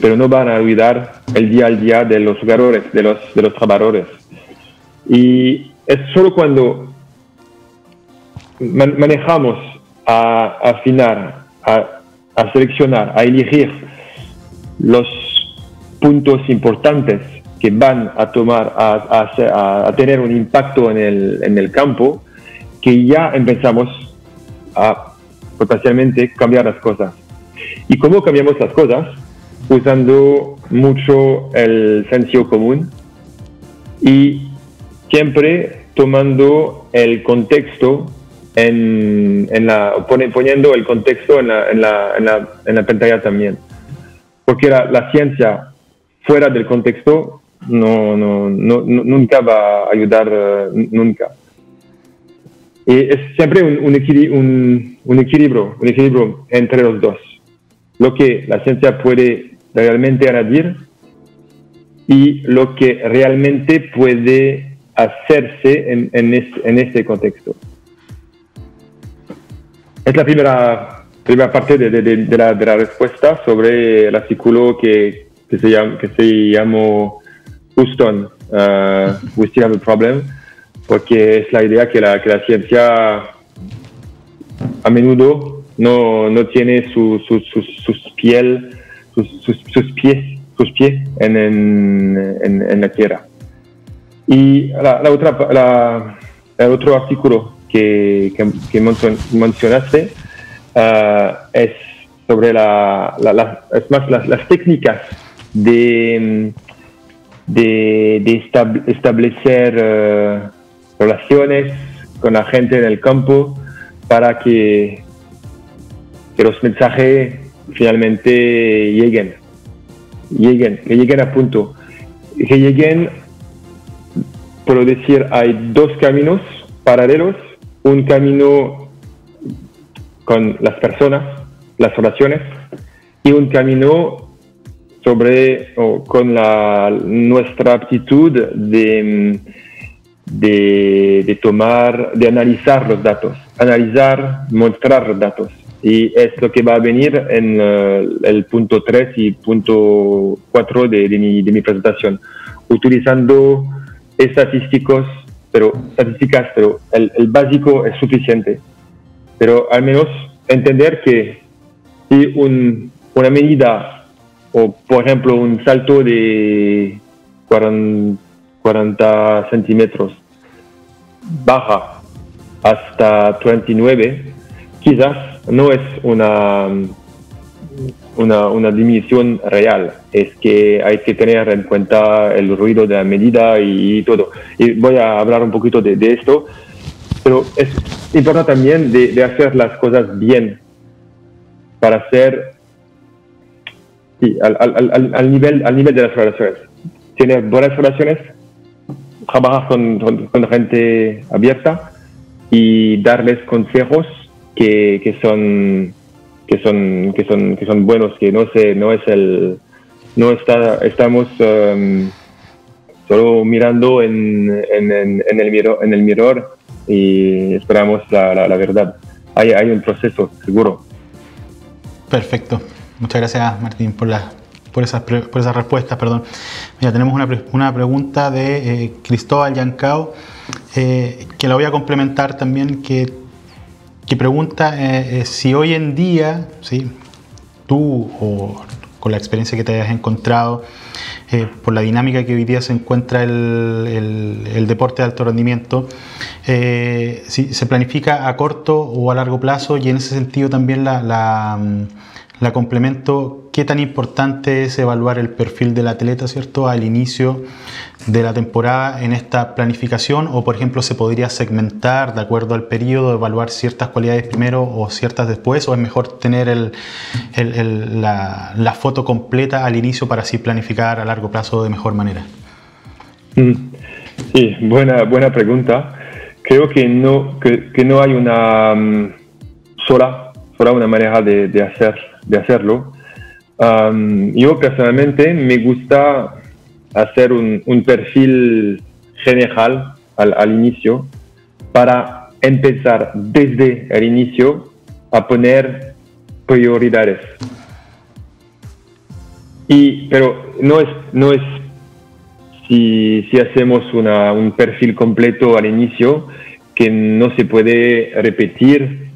[SPEAKER 2] pero no van a olvidar el día al día de los jugadores, de los, de los trabajadores. Y es solo cuando manejamos a, afinar, a, a, seleccionar, a elegir los puntos importantes que van a tomar, a, a tener un impacto en el, en el campo, que ya empezamos a potencialmente cambiar las cosas. ¿Y cómo cambiamos las cosas? Usando mucho el sentido común y siempre tomando el contexto en, en la, poniendo el contexto en la, en la, en la, en la pantalla también. Porque la, la, ciencia fuera del contexto no, no, no, nunca va a ayudar, eh, nunca. Y es siempre un, un, equilibrio, un, equilibrio, un equilibrio entre los dos. Lo que la ciencia puede realmente añadir y lo que realmente puede hacerse en, en, en este contexto. Es la primera, primera parte de, de, de, la, de, la, respuesta sobre el artículo que, que, se, llama, que se llamó Houston, uh, We Still Have a Problem, porque es la idea que la, que la ciencia a menudo no, no tiene su, su, sus, sus, piel, sus, sus, pies, sus pies en, en, en, la tierra. Y la, la otra, la, el otro artículo que, que, mencionaste uh, es sobre la, es más las, las técnicas de, de, de establecer uh, relaciones con la gente en el campo para que, los mensajes finalmente lleguen, lleguen, que lleguen a punto, que lleguen, puedo decir, hay dos caminos paralelos, un camino con las personas, las relaciones, y un camino sobre o con la, nuestra aptitud de de, tomar, de analizar los datos, analizar, mostrar los datos. Y es lo que va a venir en eh, el punto 3 y punto 4 de, de, mi, de mi presentación, utilizando estadísticos, pero estadísticas, pero el, el, básico es suficiente. Pero al menos entender que si un, una medida, o por ejemplo un salto de 40, 40 centímetros baja hasta 39, quizás no es una, una, una, real, es que hay que tener en cuenta el ruido de la medida y, todo. Y voy a hablar un poquito de, esto, pero es importante también de, hacer las cosas bien para hacer al, al, al, nivel, al nivel de las relaciones. Tener buenas relaciones trabajar con, con, gente abierta y darles consejos que, que, son que son que son que son buenos que no sé no es el no está estamos um, solo mirando en, en, en, el miror en el mirror y esperamos la, la, la verdad. Hay, hay un proceso seguro.
[SPEAKER 1] Perfecto. Muchas gracias Martín por la por esas, por esas respuestas. Perdón. Mira, tenemos una, una pregunta de eh, Cristóbal Yancao, eh, que la voy a complementar también, que, que pregunta eh, si hoy en día, ¿sí? tú o con la experiencia que te hayas encontrado, por la dinámica que hoy día se encuentra el, el, deporte de alto rendimiento, si se planifica a corto o a largo plazo y en ese sentido también la, la la complemento, ¿qué tan importante es evaluar el perfil del atleta, ¿cierto? Al inicio de la temporada en esta planificación o, por ejemplo, se podría segmentar de acuerdo al periodo, evaluar ciertas cualidades primero o ciertas después, o es mejor tener la, foto completa al inicio para así planificar a largo plazo de mejor manera?
[SPEAKER 2] Mm. Sí, buena, buena pregunta. Creo que no, que, no hay una um, sola, sola una manera de hacer de hacerlo. Yo personalmente me gusta hacer un, perfil general al, inicio para empezar desde el inicio a poner prioridades. Y, pero no es, no es si, si hacemos una, un perfil completo al inicio que no se puede repetir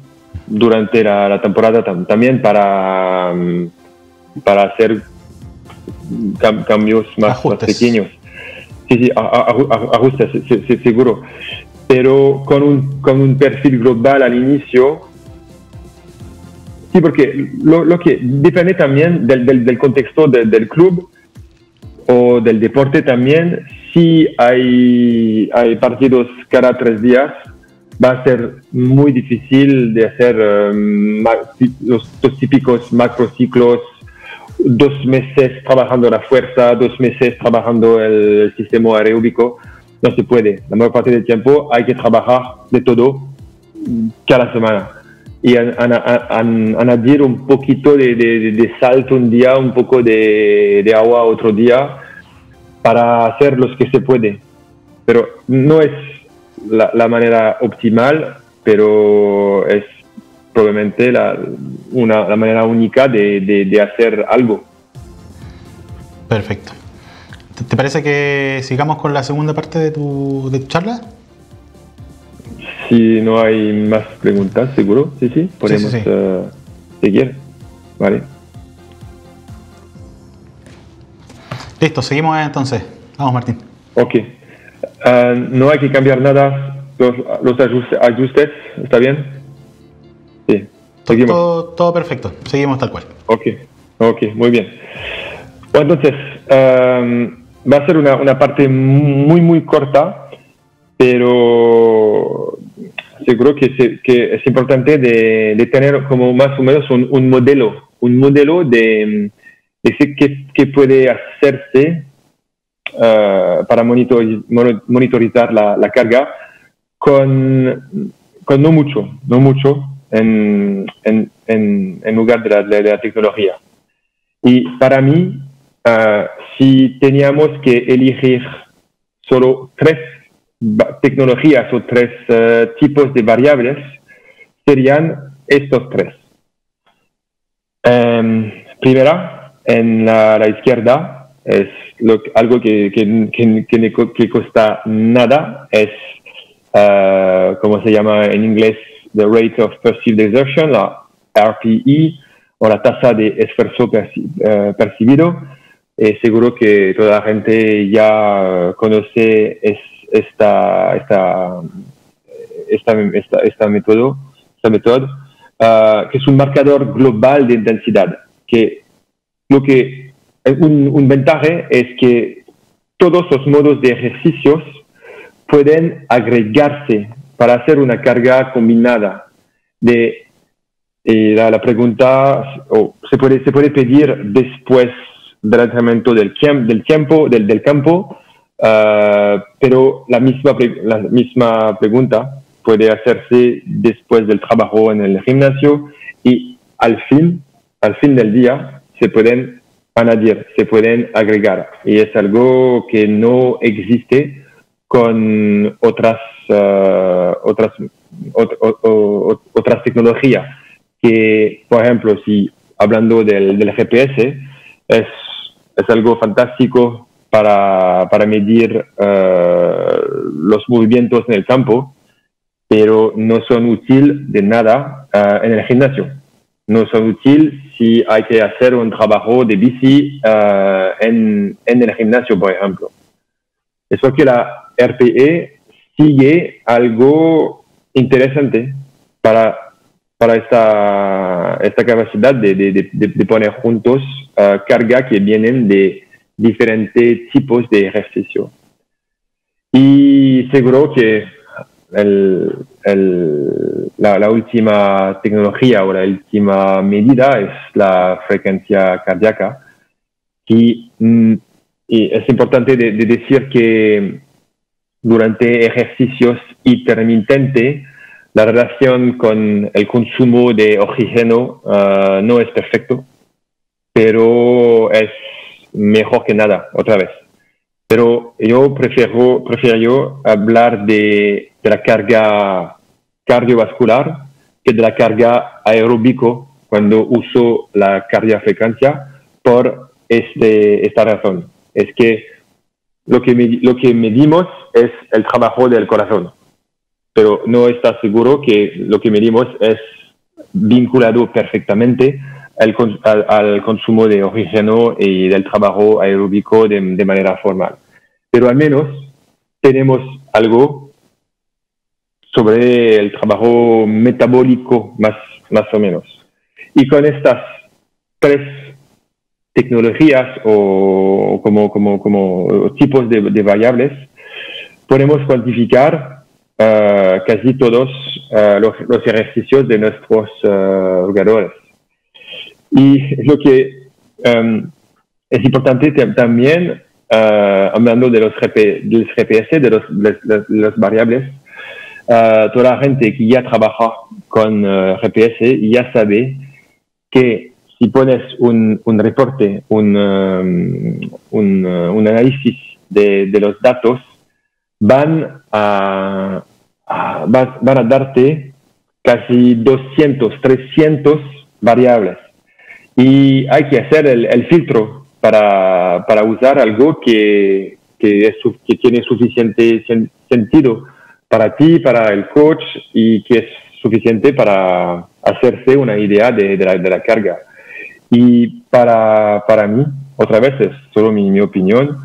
[SPEAKER 2] durante la, temporada también para, para hacer cambios más, pequeños. Sí, sí, ajustes, seguro. Pero con un, con un perfil global al inicio, sí, porque lo, lo que depende también del, del, del contexto del club o del deporte también. Si hay, hay partidos cada tres días, va a ser muy difícil de hacer um, los, típicos macrociclos dos meses trabajando la fuerza, dos meses trabajando el sistema aeróbico. No se puede. La mayor parte del tiempo hay que trabajar de todo cada semana. Y añadir un poquito de, salto un día, un poco de, agua otro día, para hacer los que se puede. Pero no es la manera optimal, pero es probablemente la, una, la manera única de, de, hacer algo.
[SPEAKER 1] Perfecto. ¿Te parece que sigamos con la segunda parte de tu, de tu charla?
[SPEAKER 2] Si no hay más preguntas, seguro, sí, sí, podemos eh, seguir. Vale.
[SPEAKER 1] Listo, seguimos entonces. Vamos, Martín.
[SPEAKER 2] Ok. Ah, no hay que cambiar nada, los, los ajustes, ¿está bien? Sí,
[SPEAKER 1] Todo, perfecto, seguimos tal cual.
[SPEAKER 2] Ok, ok, muy bien. entonces, va a ser una, una, parte muy, muy corta, pero seguro que, que es importante de, de, tener como más o menos un, un modelo, un modelo de, de qué, puede hacerse uh, para monitorizar la, la carga con, con no mucho, no mucho, en, lugar de la, tecnología. Y para mí, ah, si teníamos que elegir solo tres tecnologías o tres ah, tipos de variables, serían estos tres. Em, primera, en la, izquierda, es lo, algo que, que, que, que, cuesta nada, es, uh, ¿cómo se llama en inglés? The rate of perceived exertion, la RPE, o la tasa de esfuerzo eh, percibido. Eh, seguro que toda la gente ya conoce esta, esta, esta, esta, método, esta método ah, que es un marcador global de intensidad. Que lo que un, un ventaja es que todos los modos de ejercicios pueden agregarse para hacer una carga combinada de la, la, pregunta o se puede se puede pedir después del entrenamiento del, del tiempo del, del campo ah, pero la misma la misma pregunta puede hacerse después del trabajo en el gimnasio y al fin al fin del día se pueden añadir se pueden agregar. Y es algo que no existe con otras, uh, otras, otras tecnologías que, por ejemplo, si hablando del, del GPS, es, es, algo fantástico para, para medir uh, los movimientos en el campo, pero no son útiles de nada uh, en el gimnasio. No son útiles si hay que hacer un trabajo de bici en, en el gimnasio, por ejemplo. Eso que la RPE sigue algo interesante para, para esta, esta capacidad de, de, poner juntos uh, carga que vienen de diferentes tipos de ejercicio. Y seguro que el, el, la, última tecnología o la última medida es la frecuencia cardíaca. Y, mm, es importante de, decir que durante ejercicios intermitentes, la relación con el consumo de oxígeno ah, no es perfecto, pero es mejor que nada, otra vez. Pero yo prefiero, prefiero hablar de, la carga cardiovascular que de la carga aeróbico cuando uso la cardiofrecuencia por este, esta razón. Es que lo que, lo que medimos es el trabajo del corazón, pero no está seguro que lo que medimos es vinculado perfectamente al, al, consumo de oxígeno y del trabajo aeróbico de, de, manera formal. Pero al menos tenemos algo sobre el trabajo metabólico más, más o menos. Y con estas tres tecnologías o como, como, como tipos de, variables, podemos cuantificar uh, casi todos uh, los, los, ejercicios de nuestros uh, jugadores. Y lo que em, es importante también, hablando de los GPS, de los, variables, uh, toda la gente que ya trabaja con GPS ya sabe que si pones un, un reporte, un, um, un, un análisis de, de, los datos, van a, a, van a darte casi 200, 300 variables. Y hay que hacer el, filtro para, para, usar algo que, que tiene suficiente sentido para ti, para el coach y que es suficiente para hacerse una idea de, de, la, de la, carga. Y para, para, mí, otra vez es solo mi, mi opinión,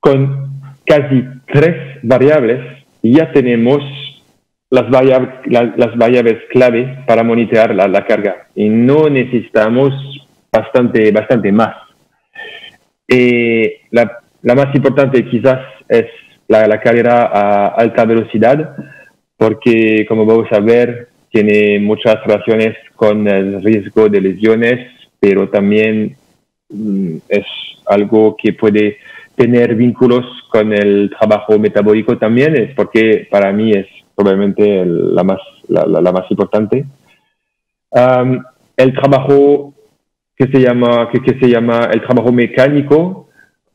[SPEAKER 2] con casi tres variables ya tenemos las variables, las, variables clave para monitorear la, la, carga y no necesitamos bastante, bastante más. Eh, la, la, más importante quizás es la, la, carrera a alta velocidad porque como vamos a ver tiene muchas relaciones con el riesgo de lesiones pero también mm, es algo que puede tener vínculos con el trabajo metabólico también es porque para mí es probablemente la, más, la, más importante. el trabajo que se, llama, que, se llama el trabajo mecánico,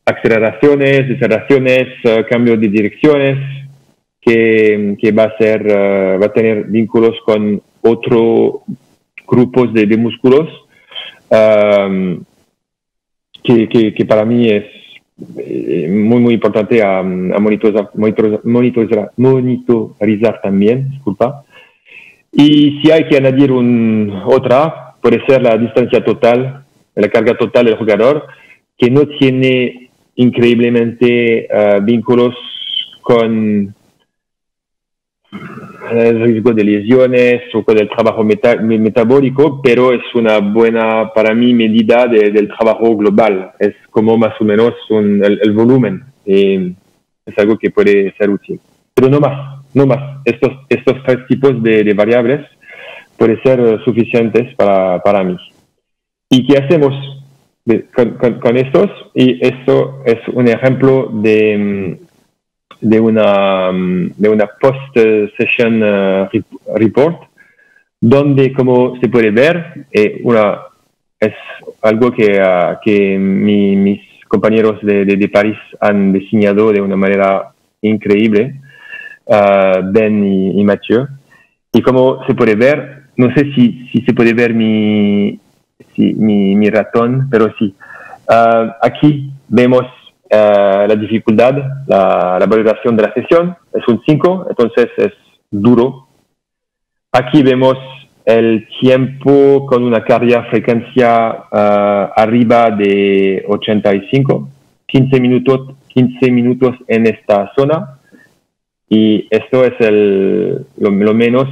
[SPEAKER 2] aceleraciones, deceleraciones, uh, cambios de direcciones, que, va, a ser, uh, va a tener vínculos con otros grupos de, músculos, um, que, para mí es eh, muy, muy importante a, a monitorizar, monitorizar, también, disculpa. Y si hay que añadir un, otra, puede ser la distancia total, la carga total del jugador, que no tiene increíblemente uh, vínculos con el riesgo de lesiones o con el trabajo metabólico, pero es una buena, para mí, medida del trabajo global. Es como más o menos el, volumen. es algo que puede ser útil. Pero no más, no más. Estos, estos tres tipos de, variables pueden ser suficientes para, para mí. ¿Y qué hacemos con, con estos? Y esto es un ejemplo de de una, mm, de una post-session uh, report, donde, como se puede ver, eh, es algo que, uh, que mis compañeros de, de, París han diseñado de una manera increíble, uh, Ben y, Mathieu. Y como se puede ver, no sé si, si se puede ver mi, mi, mi ratón, pero sí. aquí vemos eh, la dificultad, la, valoración de la sesión es un 5, entonces es duro. Aquí vemos el tiempo con una carga frecuencia uh, arriba de 85, 15 minutos, 15 minutos en esta zona. Y esto es el, lo, lo menos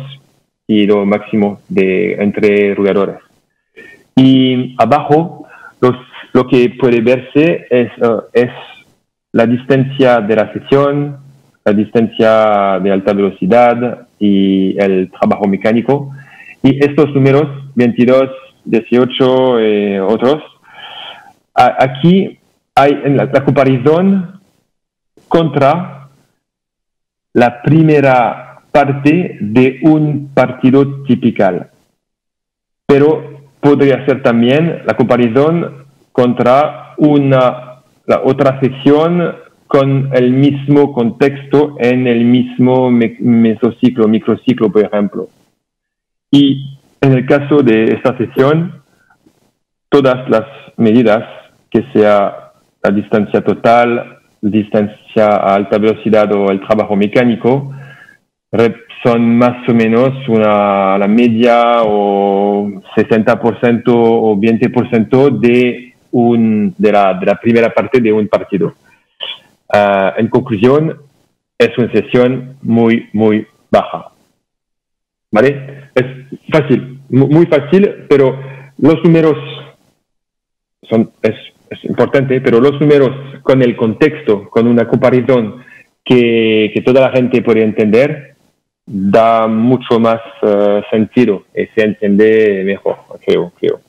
[SPEAKER 2] y lo máximo de, entre jugadores. Y abajo los lo que puede verse es, uh, es la distancia de la sesión, la distancia de alta velocidad y el trabajo mecánico. Y estos números, 22, 18 y otros, aquí hay en la, la, comparación contra la primera parte de un partido típico. Pero podría ser también la comparación contra una, la otra sesión con el mismo contexto en el mismo mesociclo, microciclo, por ejemplo. Y en el caso de esta sesión, todas las medidas, que sea la distancia total, distancia a alta velocidad o el trabajo mecánico, son más o menos una, la media o 60% o 20% de de, la, de, la, primera parte de un partido. Uh, en conclusión, es una sesión muy, muy baja. ¿Vale? Es fácil, muy fácil, pero los números son, es, importante, pero los números con el contexto, con una comparación que, que toda la gente puede entender, da mucho más uh, sentido y se entiende mejor, creo, creo.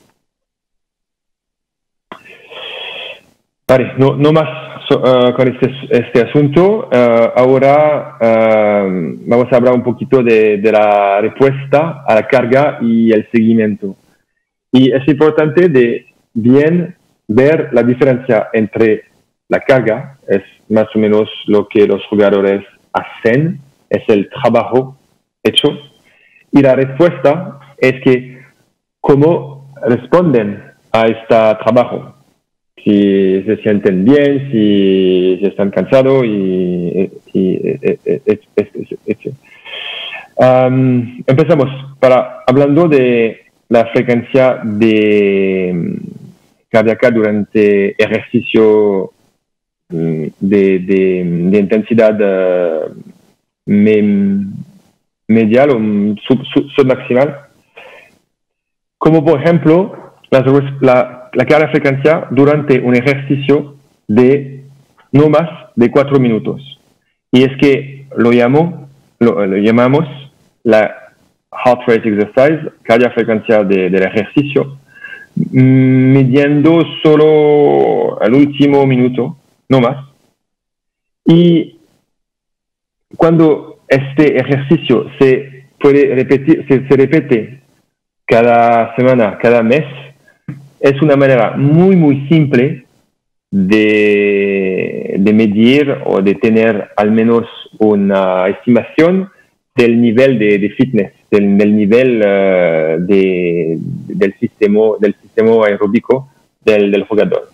[SPEAKER 2] Vale, no, no más uh, con este, este asunto. Uh, ahora uh, vamos a hablar un poquito de, de, la respuesta a la carga y el seguimiento. Y es importante de bien ver la diferencia entre la carga, es más o menos lo que los jugadores hacen, es el trabajo hecho, y la respuesta es que cómo responden a este trabajo si se sienten bien, si, están cansados y, empezamos. Para hablando de la frecuencia de mm, cardíaca durante ejercicio mm, de, de, intensidad uh, medial o submaximal, como por ejemplo la, la cara frecuencia durante un ejercicio de no más de cuatro minutos. Y es que lo, llamo, lo, llamamos la heart rate exercise, cardia frecuencia del ejercicio, midiendo solo el último minuto, no más. Y cuando este ejercicio se puede repetir, se repite cada semana, cada mes, es una manera muy, muy simple de, de, medir o de tener al menos una estimación del nivel de, fitness, del, nivel uh, de, del, sistema, del sistema aeróbico del, del jugador.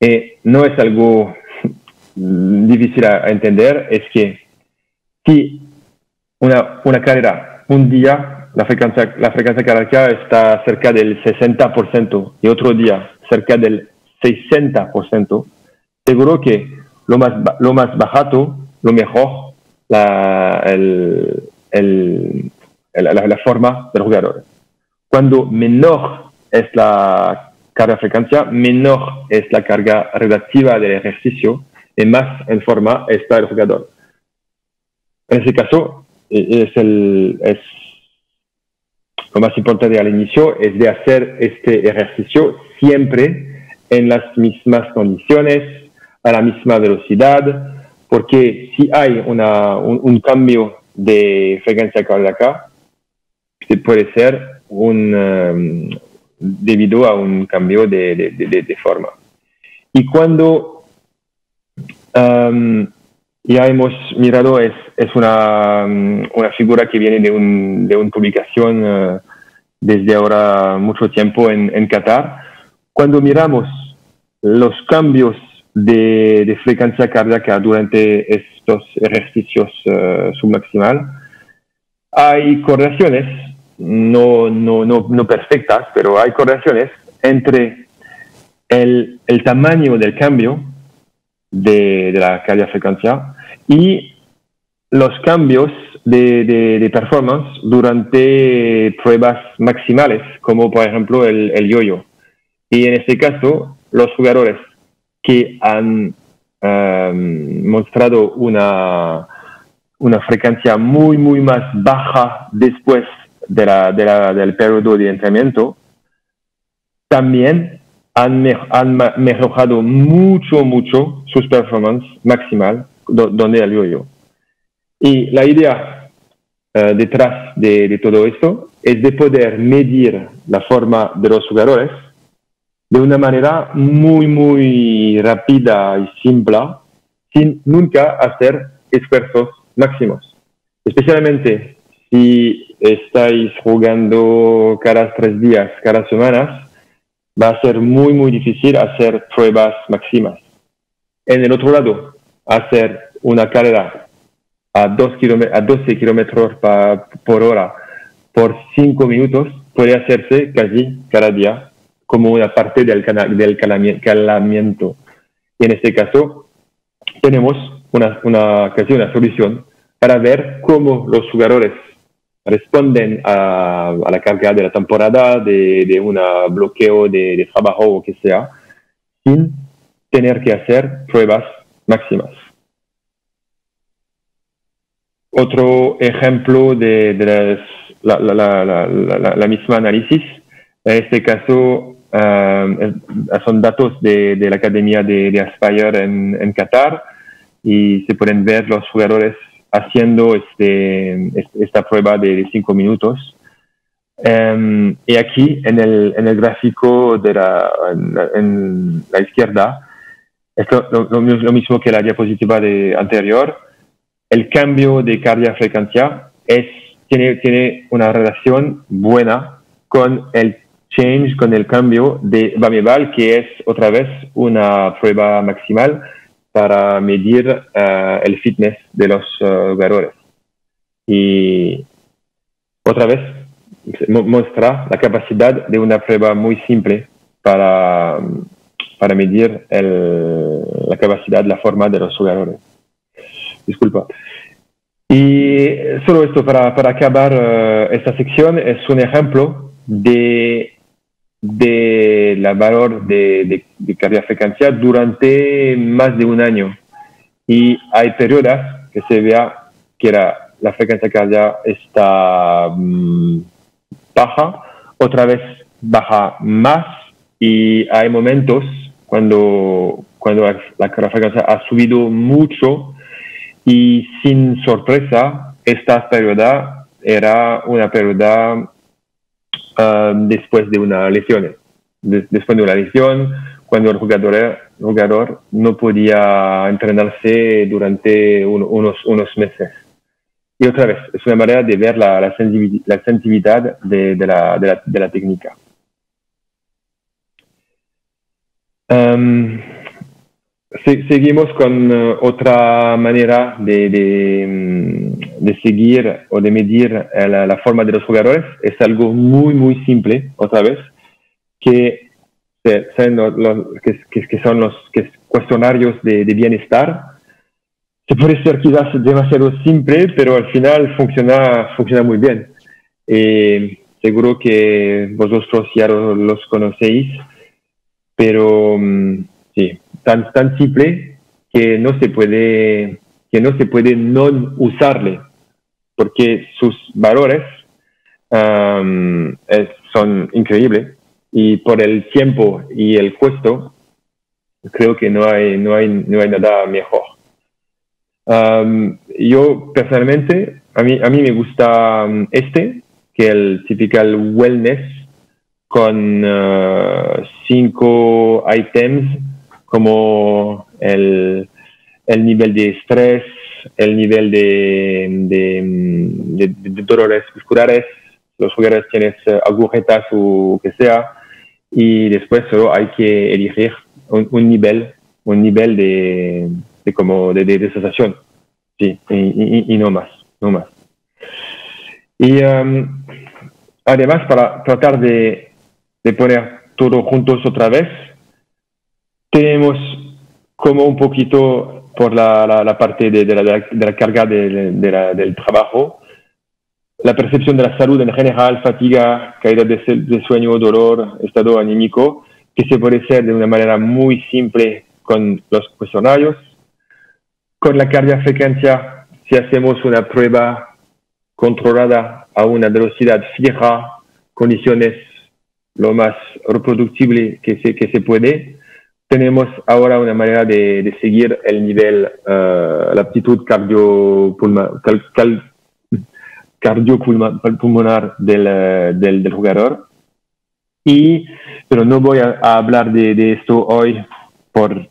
[SPEAKER 2] Eh, no es algo difícil a entender, es que si una, una carrera, un día la frecuencia, la frecuencia cardíaca está cerca del 60% y otro día cerca del 60%, seguro que lo más, lo más bajato, lo mejor, la, el, el, la, forma del jugador. Cuando menor es la carga frecuencia, menor es la carga relativa del ejercicio y más en forma está el jugador. En ese caso, e, es, el, es lo más importante al inicio es de hacer este ejercicio siempre en las mismas condiciones, a la misma velocidad, porque si hay una, un, cambio de frecuencia cardíaca, puede ser un, um, debido a un cambio de, de, de, forma. Y cuando um, ya hemos mirado, es, es una, mm, una, figura que viene de, un, de una publicación eh, desde ahora mucho tiempo en, en, Qatar. Cuando miramos los cambios de, de, frecuencia cardíaca durante estos ejercicios uh, submaximal, hay correlaciones, no, no, no, no, perfectas, pero hay correlaciones entre el, el tamaño del cambio de, de la frecuencia y los cambios de, performance durante pruebas maximales, como por ejemplo el, el yo-yo. Y en este caso, los jugadores que han um, mostrado una, una frecuencia muy, muy más baja después de la, de la, del periodo de entrenamiento, también han, han mejorado mucho, mucho sus performances maximal donde el yo-yo. Y la idea uh, detrás de, de, todo esto es de poder medir la forma de los jugadores de una manera muy, muy rápida y simple, sin nunca hacer esfuerzos máximos. Especialmente si estáis jugando cada tres días, cada semanas, va a ser muy, muy difícil hacer pruebas máximas. En el otro lado, hacer una carrera a, dos a 12 kilómetros por hora por 5 minutos puede hacerse casi cada día como una parte del, del calamiento. Y en este caso tenemos una, casi una solución para ver cómo los jugadores responden a, la carga de la temporada, de, de un bloqueo de, de trabajo o que sea, sin tener que hacer pruebas máximas. Otro ejemplo de, la, misma análisis, en este caso son datos de, la Academia de, Aspire en, Qatar y se pueden ver los jugadores haciendo este, esta prueba de cinco minutos. Em, y aquí en el, gráfico de en, la izquierda, es lo, mismo que la diapositiva de anterior, el cambio de cardia frecuencia es, tiene, tiene una relación buena con el change, con el cambio de Bameval, que es otra vez una prueba maximal para medir eh, el fitness de los uh, jugadores. Y otra vez muestra la capacidad de una prueba muy simple para, para medir la capacidad, la forma de los jugadores. Disculpa. Y solo esto para, para acabar uh, esta sección es un ejemplo de de la valor de, de, frecuencia durante más de un año. Y hay periodos que se vea que la frecuencia cardíaca está mm, baja, otra vez baja más y hay momentos cuando, cuando la, frecuencia ha subido mucho y sin sorpresa, esta periodo era una periodo Um, después de una lesión. después de una lesión, cuando el jugador, jugador no podía entrenarse durante unos, unos meses. Y otra vez, es una manera de ver la, la, sensibilidad de, la, de, la, de la, técnica. Um, seguimos con uh, otra manera de, de, mm, de, seguir o de medir eh, la, forma de los jugadores. Es algo muy, muy simple, otra vez, que, son los, que, son los cuestionarios de, bienestar. Se puede ser quizás demasiado simple, pero al final funciona, funciona muy bien. Eh, seguro que vosotros ya los conocéis, pero mm, sí, tan, tan simple que no se puede, que no se puede no usarle, porque sus valores son increíbles y por el tiempo y el costo, creo que no hay, no hay, no hay nada mejor. yo personalmente, a mí, a mí me gusta este, que el typical wellness con uh, cinco items como el, el nivel de estrés, el nivel de, de, dolores musculares, los jugadores tienen eh, agujetas o que sea, y después solo hay que elegir un, nivel, un nivel de, de como de, de, sensación, sí, y, y, no más, no más. Y um, además para tratar de, de poner todo juntos otra vez, tenemos como un poquito por la, la, parte de, de, la, de, carga del trabajo, la percepción de la salud en general, fatiga, caída de, sueño, dolor, estado anímico, que se puede hacer de una manera muy simple con los cuestionarios. Con la frecuencia, si hacemos una prueba controlada a una velocidad fija, condiciones lo más reproductible que se, que se puede, tenemos ahora una manera de, seguir el nivel, uh, la aptitud cardiopulmonar del, del, jugador. Y, pero no voy a, hablar de, esto hoy por,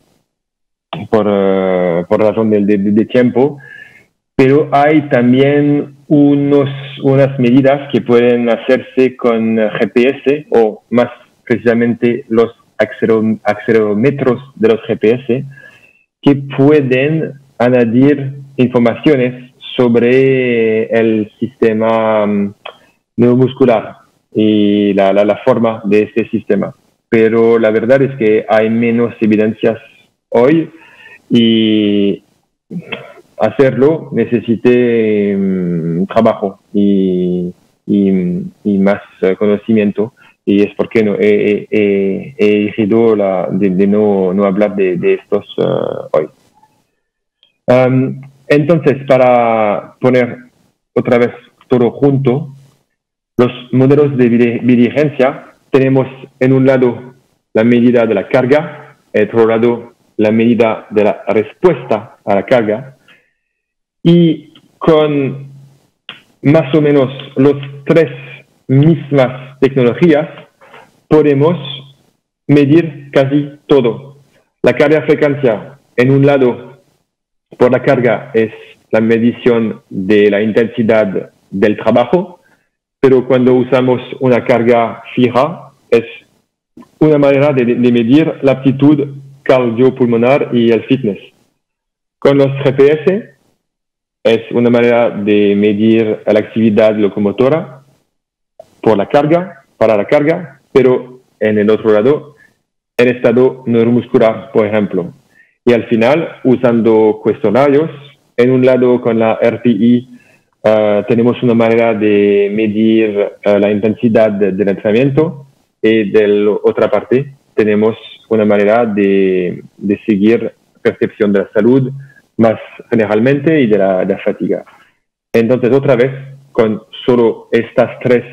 [SPEAKER 2] por, uh, por razón de, de, tiempo, pero hay también unos, unas medidas que pueden hacerse con GPS o más precisamente los acelerómetros de los GPS que pueden añadir informaciones sobre el sistema mm, neuromuscular y la, la, forma de este sistema. Pero la verdad es que hay menos evidencias hoy y hacerlo necesite mm, trabajo y, más eh, conocimiento y es porque no, he, he, la, de, no, no, hablar de, estos uh, hoy. Entonces, para poner otra vez todo junto, los modelos de diligencia tenemos en un lado la medida de la carga, el otro lado la medida de la respuesta a la carga. Y con más o menos los tres mismas tecnologías podemos medir casi todo. La carga frecuencia, en un lado, por la carga, es la medición de la intensidad del trabajo, pero cuando usamos una carga fija, es una manera de, medir la aptitud cardiopulmonar y el fitness. Con los GPS es una manera de medir la actividad locomotora por la carga, para la carga, pero en el otro lado, el estado neuromuscular, por ejemplo. Y al final, usando cuestionarios, en un lado con la RTI eh, tenemos una manera de medir eh, la intensidad del entrenamiento y de la otra parte tenemos una manera de, de seguir percepción de la salud más generalmente y de la, fatiga. Entonces, otra vez, con solo estas tres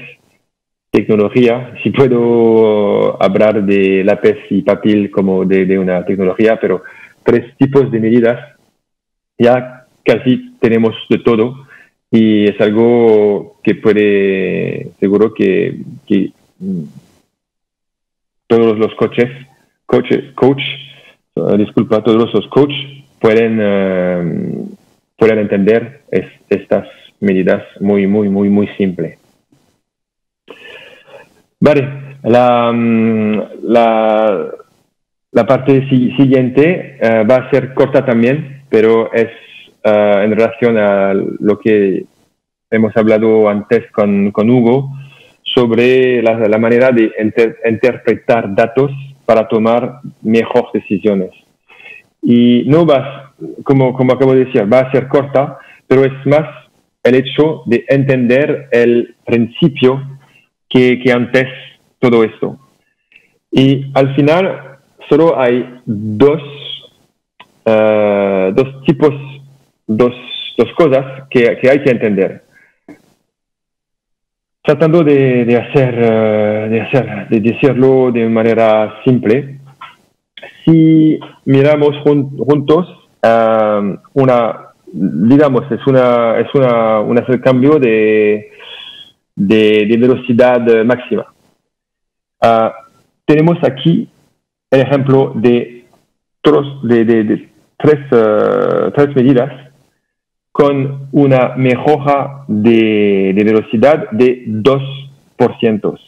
[SPEAKER 2] tecnologías, si puedo hablar de lápiz y papel como de, de, una tecnología, pero tres tipos de medidas, ya casi tenemos de todo y es algo que puede, seguro que, mm, todos los coaches, coach, coach disculpa, todos los coaches pueden, uh, pueden entender es, estas medidas muy, muy, muy, muy simple. Vale, la, mm, la, la parte siguiente uh, va a ser corta también, pero es uh, en relación a lo que hemos hablado antes con, con Hugo sobre la, la manera de inter, interpretar datos para tomar mejores decisiones. Y no va, como, como acabo de decir, va a ser corta, pero es más el hecho de entender el principio que, que antes todo esto. Y al final solo hay dos, uh, dos tipos, dos, dos cosas que, que hay que entender tratando de, de, hacer, eh, de hacer, de decirlo de manera simple, si miramos juntos uh, una, digamos, es una, es una, un cambio de, de, velocidad máxima. Uh, tenemos aquí el ejemplo de, de, tres, uh, tres medidas con una mejora de, velocidad de 2%.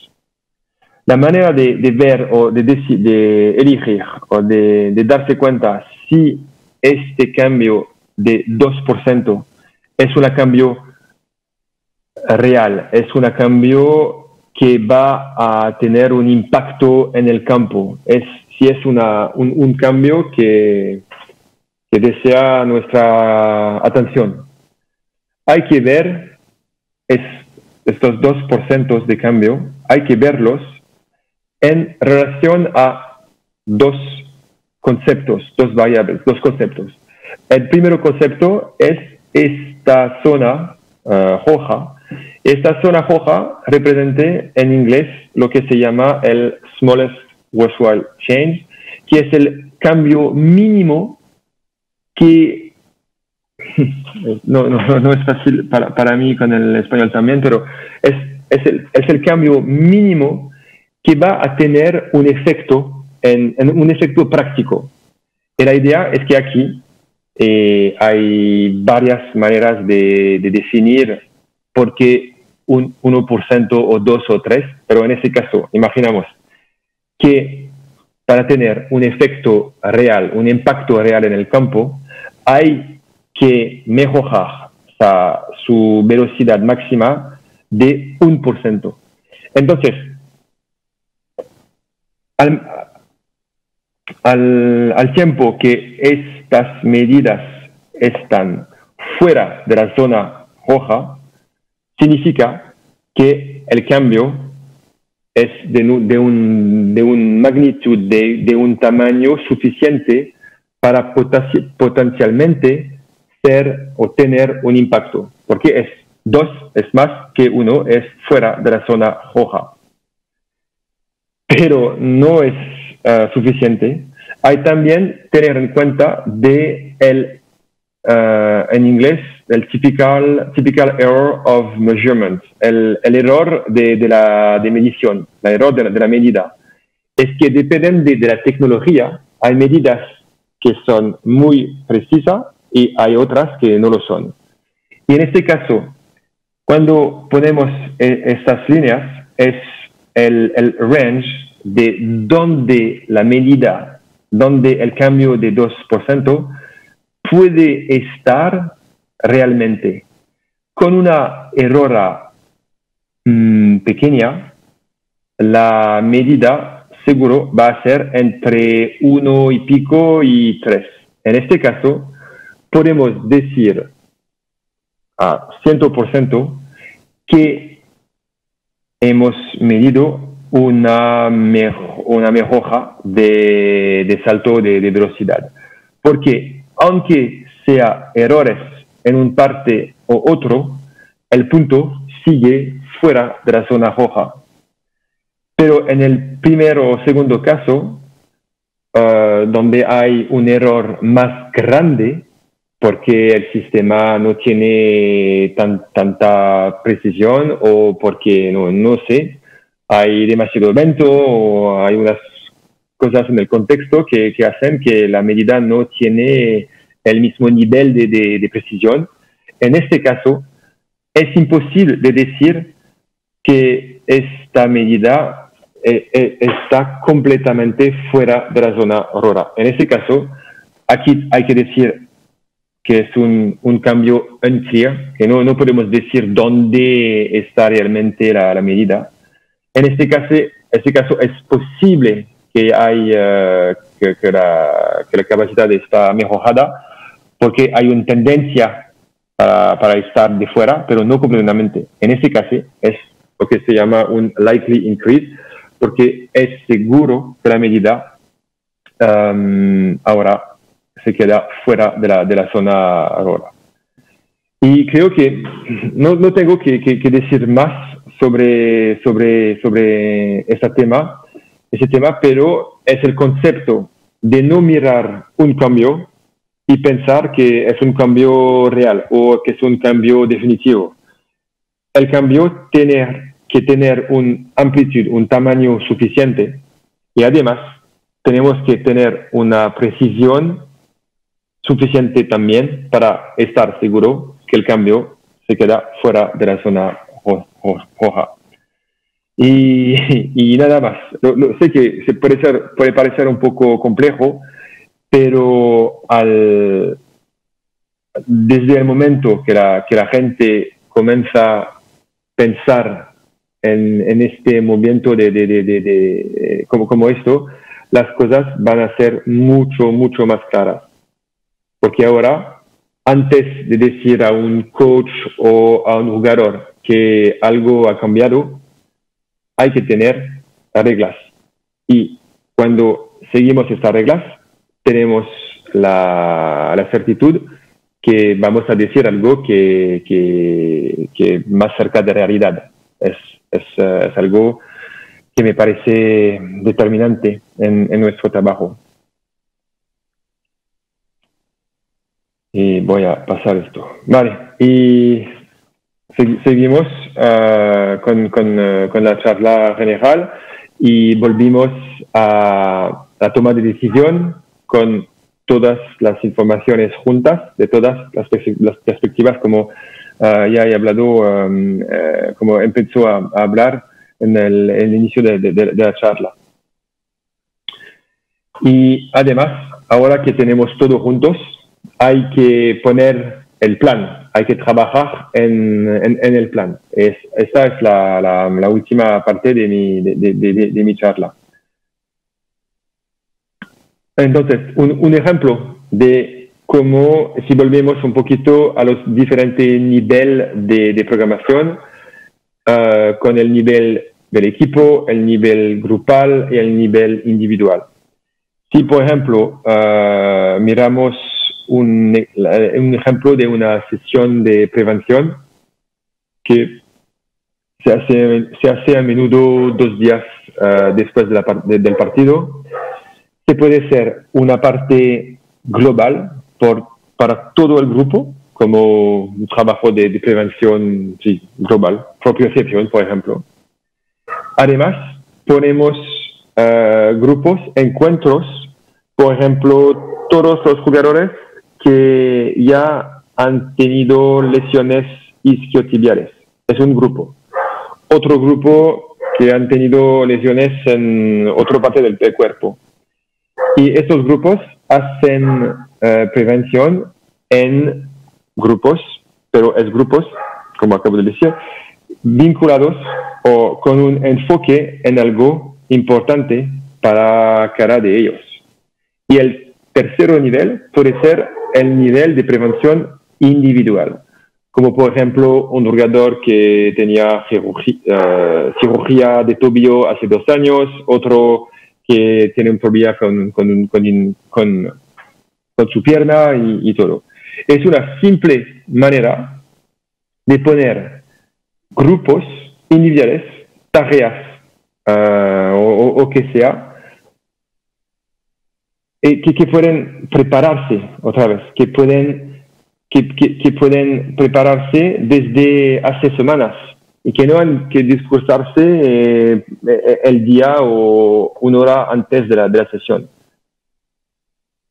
[SPEAKER 2] La manera de, ver o de, de elegir o de, darse cuenta si este cambio de 2% es un cambio real, es un cambio que va a tener un impacto en el campo, es si es una, un cambio que, que desea nuestra atención. Hay que ver estos dos porcentos de cambio, hay que verlos en relación a dos conceptos, dos variables, dos conceptos. El primer concepto es esta zona roja. Esta zona roja representa en inglés lo que se llama el smallest worthwhile change, que es el cambio mínimo que no, no, no es fácil para, para, mí con el español también, pero es, es, el, es, el, cambio mínimo que va a tener un efecto, en, un efecto práctico. Y la idea es que aquí eh, hay varias maneras de, de, definir por qué un 1% o 2 o 3, pero en este caso, imaginamos que para tener un efecto real, un impacto real en el campo, hay que mejorar su velocidad máxima de 1%. Entonces, al, tiempo que estas medidas están fuera de la zona roja, significa que el cambio es de, de, un, de un magnitud, de, de un tamaño suficiente para potencialmente ser o tener un impacto, porque es dos es más que uno es fuera de la zona roja. Pero no es eh, suficiente, hay también tener en cuenta de el, eh, en inglés, el typical, typical error of measurement, el, el error de, de, la de medición, el error de, la medida. Es que dependen de, de la tecnología, hay medidas que son muy precisas y hay otras que no lo son. Y en este caso, cuando ponemos eh, estas líneas, es el, el range de donde la medida, donde el cambio de 2% puede estar realmente. Con una errora mmm, pequeña, la medida seguro va a ser entre 1 y pico y 3. En este caso, podemos decir a 100% que hemos medido una, una mejora de, de salto de, de, velocidad. Porque aunque sea errores en un parte o otro, el punto sigue fuera de la zona roja. Pero en el primer o segundo caso, uh, donde hay un error más grande, porque el sistema no tiene tan, tanta precisión o porque no, no sé, hay demasiado viento o hay unas cosas en el contexto que, que, hacen que la medida no tiene el mismo nivel de, precisión. En este caso, es imposible de decir que esta medida eh, eh, está completamente fuera de la zona aurora. En este caso, aquí hay que decir que es un, un cambio unclear, que no, no podemos decir dónde está realmente la medida. En este caso, este caso es posible que, hay, uh, que, que, la, que, la, capacidad está mejorada porque hay una tendencia para, para, estar de fuera, pero no completamente. En este caso es lo que se llama un likely increase, porque es seguro que la medida um, ahora se queda fuera de la, de la zona ahora. Y creo que no, no tengo que, que, que, decir más sobre, sobre, sobre ese tema, ese tema, pero es el concepto de no mirar un cambio y pensar que es un cambio real o que es un cambio definitivo. El cambio tiene que tener una amplitud, un tamaño suficiente y además tenemos que tener una precisión suficiente también para estar seguro que el cambio se queda fuera de la zona roja. Y, y nada más. Lo, lo, sé que se puede, ser, puede parecer un poco complejo, pero al, desde el momento que la, que la gente comienza a pensar en, en este movimiento de, de, de, de, como, como esto, las cosas van a ser mucho, mucho más claras. Porque ahora, antes de decir a un coach o a un jugador que algo ha cambiado, hay que tener reglas. Y cuando seguimos estas reglas, tenemos la, la certitud que vamos a decir algo que, que, más cerca de realidad. Es, es, es, algo que me parece determinante en, en nuestro trabajo. Y voy a pasar esto. Vale, y seguimos uh, con, la charla general y volvimos a la toma de decisión con todas las informaciones juntas, de todas las, perspectivas, como uh, ya he hablado, um, como empezó a, hablar en el, el inicio de, de, la charla. Y además, ahora que tenemos todo juntos, hay que poner el plan, hay que trabajar en, en, el plan. Es, esa es la, la, última parte de mi, de, mi charla. Entonces, un, un, ejemplo de cómo, si volvemos un poquito a los diferentes niveles de, programación, uh, con el nivel del equipo, el nivel grupal y el nivel individual. Si, por ejemplo, uh, miramos un, un, ejemplo de una sesión de prevención que se hace, se hace a menudo dos días uh, después del partido se puede ser una parte global por, para todo el grupo, como un trabajo de, prevención global, propiocepción, por ejemplo. Además, ponemos eh, grupos, encuentros, por ejemplo, todos los jugadores que ya han tenido lesiones isquiotibiales. Es un grupo. Otro grupo que han tenido lesiones en otra parte del, cuerpo. Y estos grupos hacen eh, prevención en grupos, pero es grupos, como acabo de decir, vinculados o con un enfoque en algo importante para cada de ellos. Y el tercer nivel puede ser el nivel de prevención individual, como por ejemplo un jugador que tenía eh, cirugía, de tobillo hace dos años, otro que tiene un problema con, con, con, con su pierna y, todo. Es una simple manera de poner grupos individuales, tareas eh, o, o, que sea, eh, que, pueden prepararse otra vez, que pueden, que, pueden prepararse desde hace semanas y que no han que discursarse eh, eh, el día o una hora antes de la, de la sesión.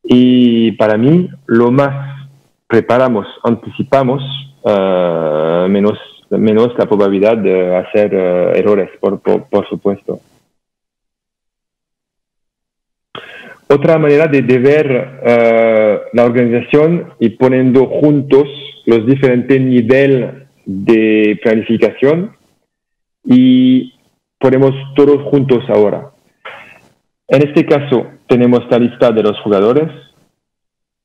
[SPEAKER 2] Y para mí, lo más preparamos, anticipamos, menos, menos la probabilidad de hacer errores, por, por, por supuesto. Otra manera de, ver eh, la organización y poniendo juntos los diferentes niveles de planificación y ponemos todos juntos ahora. En este caso tenemos la lista de los jugadores,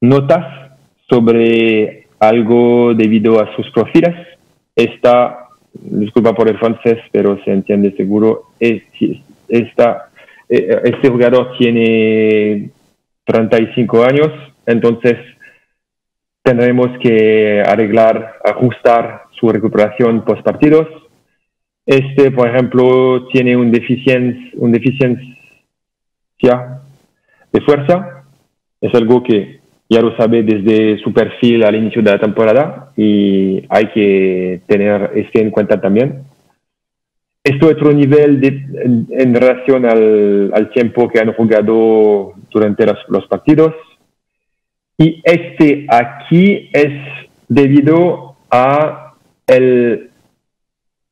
[SPEAKER 2] notas sobre algo debido a sus perfiles. Esta, disculpa por el francés, pero se entiende seguro, esta este jugador tiene 35 años, entonces tendremos que arreglar, ajustar su recuperación post partidos. Este, por ejemplo, tiene un deficiencia, un deficiencia de fuerza. Es algo que ya lo sabe desde su perfil al inicio de la temporada y hay que tener este en cuenta también. Esto es otro nivel en, relación al, tiempo que han jugado durante los, partidos. Y este aquí es debido a la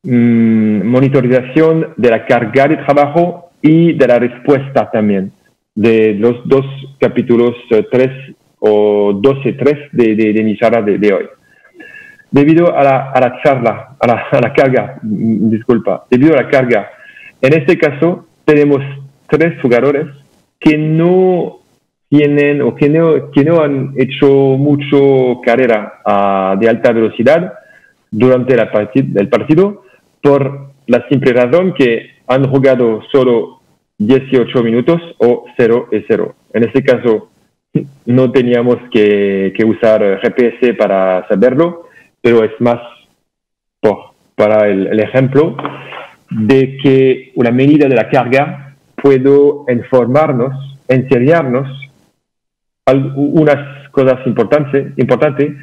[SPEAKER 2] mm, monitorización de la carga de trabajo y de la respuesta también de los dos capítulos 3 eh, o 12-3 de, de, de mi charla de hoy debido a la, charla, a la, carga, mm, disculpa, debido a la carga. En este caso, tenemos tres jugadores que no tienen o que no, que no han hecho mucho carrera ah, de alta velocidad durante la el partido por la simple razón que han jugado solo 18 minutos o 0 y 0. En este caso, no teníamos que, que usar GPS para saberlo, pero es más para el, ejemplo de que una medida de la carga puedo informarnos, enseñarnos unas cosas importantes, importantes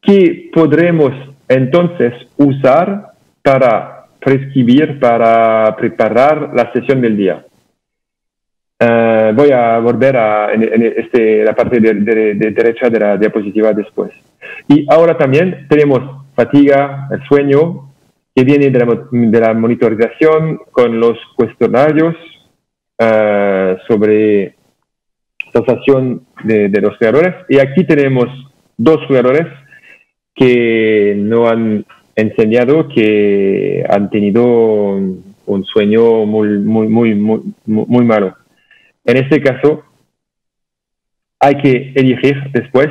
[SPEAKER 2] que podremos entonces usar para prescribir, para preparar la sesión del día. Voy a volver a en, este, la parte de, derecha de la diapositiva después. Y ahora también tenemos fatiga, el sueño, que viene de la, de la monitorización con los cuestionarios uh, sobre sensación de, de, los jugadores. Y aquí tenemos dos jugadores que no han enseñado que han tenido un sueño muy, muy, muy, muy, muy malo. En este caso, hay que elegir después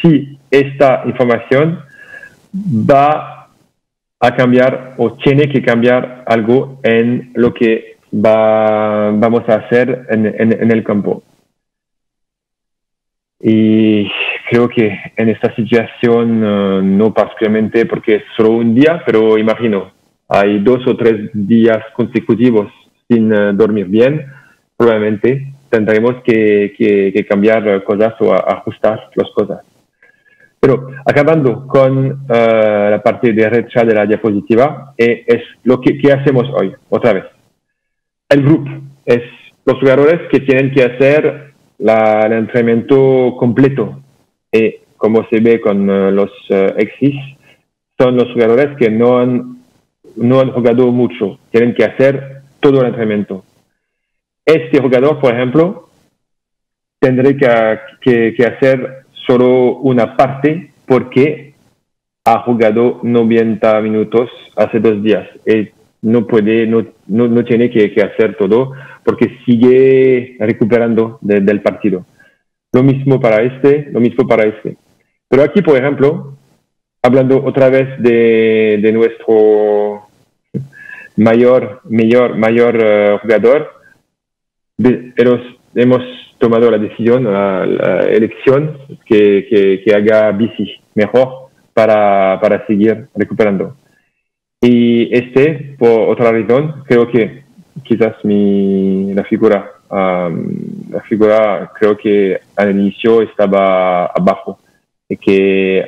[SPEAKER 2] si esta información va a cambiar o tiene que cambiar algo en lo que va, vamos a hacer en, el campo. Y creo que en esta situación, uh, no particularmente porque es solo un día, pero imagino, hay dos o tres días consecutivos sin uh, dormir bien, probablemente tendremos que, cambiar cosas o ajustar las cosas. Pero acabando con eh, la parte derecha de la diapositiva, eh, es lo que, hacemos hoy, otra vez. El grupo es los jugadores que tienen que hacer el entrenamiento completo. Y como se ve con eh, los exis, son los jugadores que no han, no han jugado mucho, tienen que hacer todo el entrenamiento. Este jugador, por ejemplo, tendré que, hacer solo una parte porque ha jugado 90 minutos hace dos días. Y no puede, no, no, tiene que, hacer todo porque sigue recuperando del partido. Lo mismo para este, lo mismo para este. Pero aquí, por ejemplo, hablando otra vez de, de nuestro mayor, mayor, mayor eh, jugador, pero hemos tomado la decisión, la, elección que, que, haga bici mejor para, para seguir recuperando. Y este, por otra razón, creo que quizás mi, la figura, la figura creo que al inicio estaba abajo y que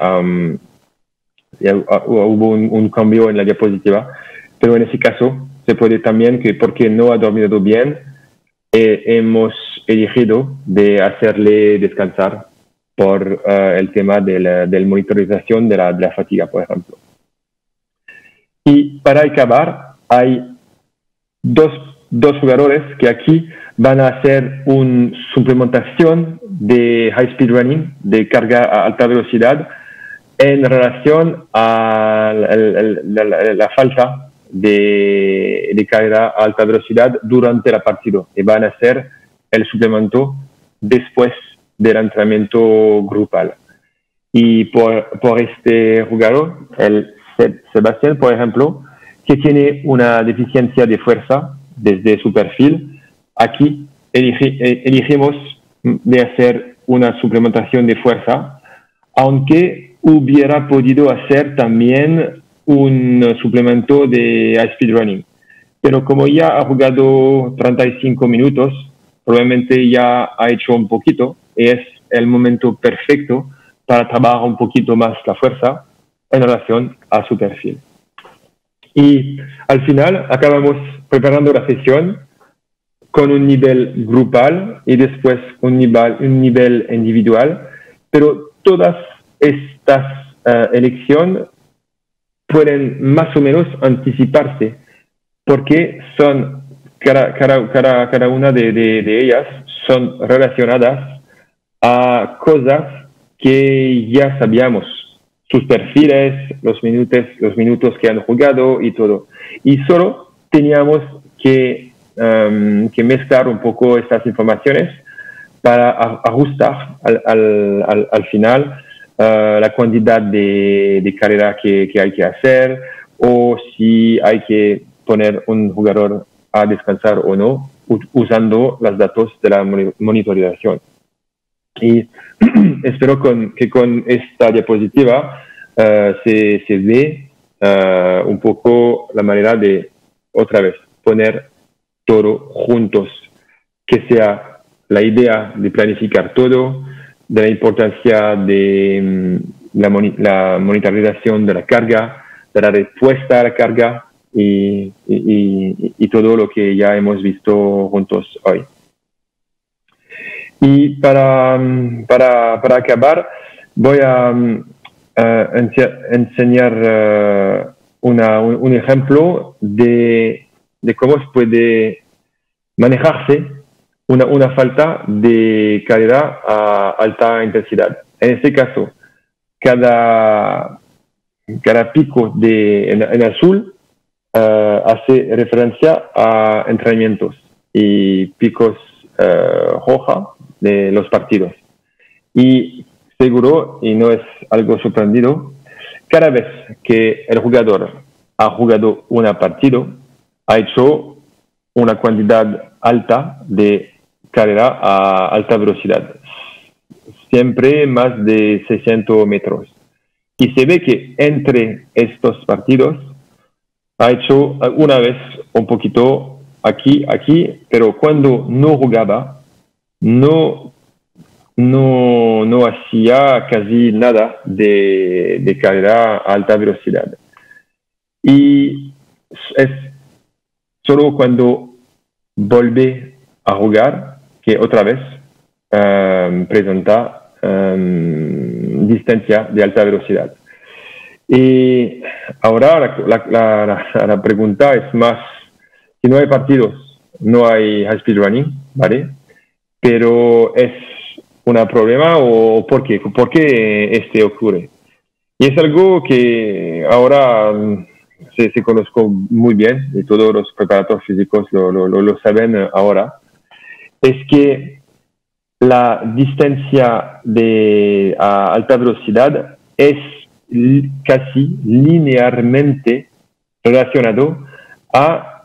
[SPEAKER 2] hubo un, un, cambio en la diapositiva, pero en ese caso se puede también que porque no ha dormido bien, eh, hemos elegido de hacerle descansar por eh, el tema de la monitorización de la, de la, fatiga, por ejemplo. Y para acabar, hay dos, dos jugadores que aquí van a hacer una suplementación de high speed running, de carga a alta velocidad, en relación a la falta de, de a alta velocidad durante el partido y van a hacer el suplemento después del entrenamiento grupal. Y por, por este jugador, el Sebastián, por ejemplo, que tiene una deficiencia de fuerza desde su perfil, aquí eh, elegimos de hacer una suplementación de fuerza, aunque hubiera podido hacer también un suplemento de speed running. Pero como ya ha jugado 35 minutos, probablemente ya ha hecho un poquito y es el momento perfecto para trabajar un poquito más la fuerza en relación a su perfil. Y al final acabamos preparando la sesión con un nivel grupal y después un nivel, un nivel individual, pero todas estas uh, elecciones pueden más o menos anticiparse, porque son, cada, cada, cada, una de, de, ellas son relacionadas a cosas que ya sabíamos, sus perfiles, los minutos, los minutos que han jugado y todo. Y solo teníamos que, um, que mezclar un poco estas informaciones para ajustar al, al, al final eh, la cantidad de, de carrera que, hay que hacer o si hay que poner un jugador a descansar o no usando los datos de la monitorización. Y espero con, que con esta diapositiva uh, se, ve uh, un poco la manera de, otra vez, poner todo juntos, que sea la idea de planificar todo, de la importancia de mm, la, monitorización de la carga, de la respuesta a la carga y, todo lo que ya hemos visto juntos hoy. Y para, mm, para, para acabar, voy a, mm, enseñar uh, una, un, ejemplo de, de cómo se puede manejarse una, una falta de calidad a alta intensidad. En este caso, cada, cada pico de, en, azul uh, hace referencia a entrenamientos y picos uh, roja de los partidos. Y seguro, y no es algo sorprendido, cada vez que el jugador ha jugado un partido, ha hecho una cantidad alta de carrera a alta velocidad, siempre más de 600 metros. Y se ve que entre estos partidos ha hecho una vez un poquito aquí, aquí, pero cuando no jugaba, no, no, no hacía casi nada de, de carrera a alta velocidad. Y es solo cuando vuelve a jugar que otra vez um, presenta um, distancia de alta velocidad. Y ahora la, la, la, pregunta es más, si no hay partidos, no hay high speed running, ¿vale? Pero es un problema o por qué, por qué este ocurre. Y es algo que ahora se, se conozco muy bien y todos los preparadores físicos lo, lo, lo, saben ahora, es que la distancia de a alta velocidad es casi linealmente relacionado a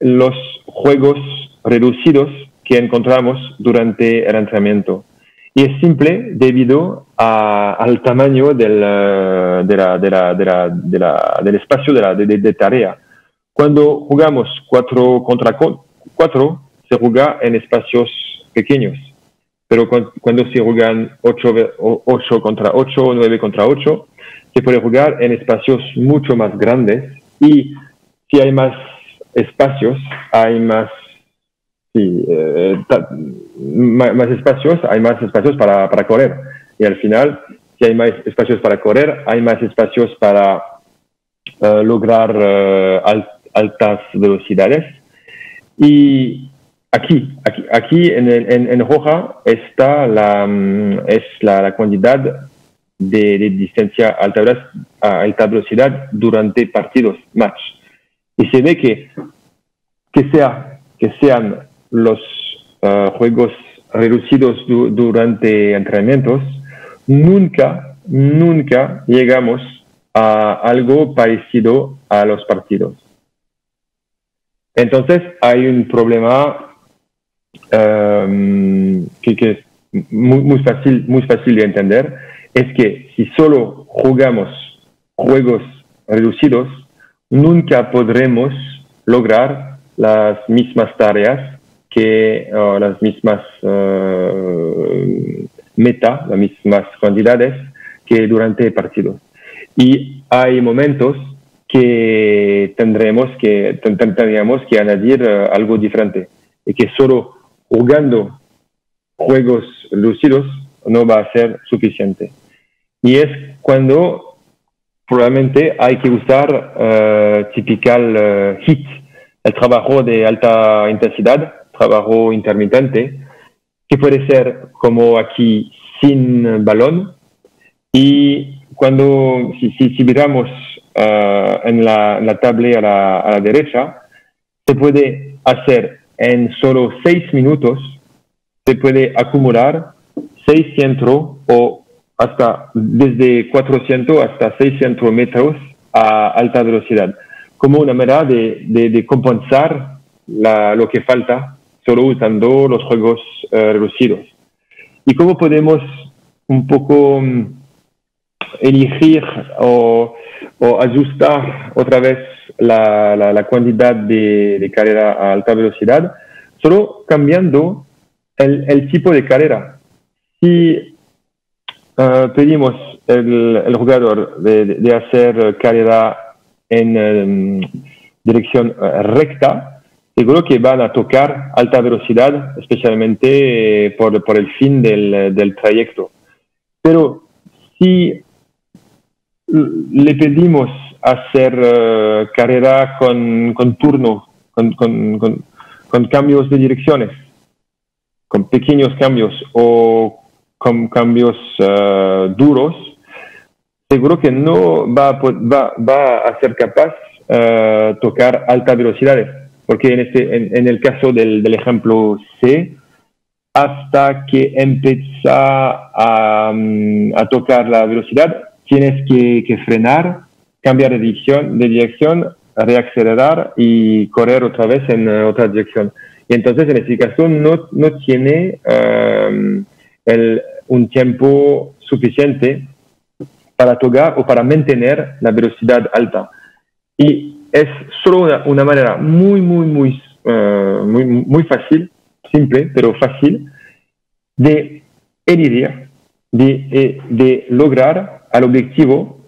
[SPEAKER 2] los juegos reducidos que encontramos durante el entrenamiento. Y es simple debido al tamaño del, eh, de de la, de la, de la, del espacio de, tarea. Cuando jugamos 4 contra 4, se en espacios pequeños. Pero cuando, se juegan 8, 8 contra 8, 9 contra 8, se puede jugar en espacios mucho más grandes. Y si hay más espacios, hay más sí, eh, más, espacios, hay más espacios para, para, correr. Y al final, si hay más espacios para correr, hay más espacios para eh, lograr eh, altas velocidades. Y aquí, aquí, aquí en, en, en roja está la, mm, es la, cantidad de, de, distancia alta, a alta velocidad durante partidos, match. Y se ve que, que, sea, que sean los uh, juegos reducidos du durante entrenamientos, nunca, nunca llegamos a algo parecido a los partidos. Entonces hay un problema um, que, que, es muy, muy, fácil, muy fácil de entender, es que si solo jugamos juegos reducidos, nunca podremos lograr las mismas tareas que las mismas uh, meta, las mismas cantidades que durante el partido. Y hay momentos que tendremos que, tendríamos que añadir uh, algo diferente y que solo jugando juegos lúcidos no va a ser suficiente. Y es cuando probablemente hay que usar uh, typical HIT, el trabajo de alta intensidad, trabajo intermitente, que puede ser como aquí sin balón. Y cuando, si, si, miramos uh, en la, la tabla a la, a la, derecha, se puede hacer en solo seis minutos, se puede acumular 600 o hasta desde 400 hasta 600 metros a alta velocidad, como una manera de, compensar la, lo que falta solo usando los juegos eh, reducidos. ¿Y cómo podemos un poco mm, elegir o, o, ajustar otra vez la, la, cantidad de, de, carrera a alta velocidad? Solo cambiando el, tipo de carrera. Si uh, pedimos el, el jugador de, de, hacer carrera en em, dirección eh, recta, seguro que van a tocar alta velocidad, especialmente eh, por, por, el fin del, del, trayecto. Pero si le pedimos hacer uh, carrera con, con turno, con, con, cambios de direcciones, con pequeños cambios o con cambios uh, duros, seguro que no va, va, va a ser capaz uh, tocar alta velocidades porque en, este, en, el caso del, del, ejemplo C, hasta que empieza a, mm, a tocar la velocidad, tienes que, frenar, cambiar de dirección, de dirección, reacelerar y correr otra vez en uh, otra dirección. Y entonces en este caso no, no tiene um, el, un tiempo suficiente para tocar o para mantener la velocidad alta. Y es solo una, manera muy, muy, muy, uh, muy, muy fácil, simple, pero fácil, de elidir, de, eh, de lograr al objetivo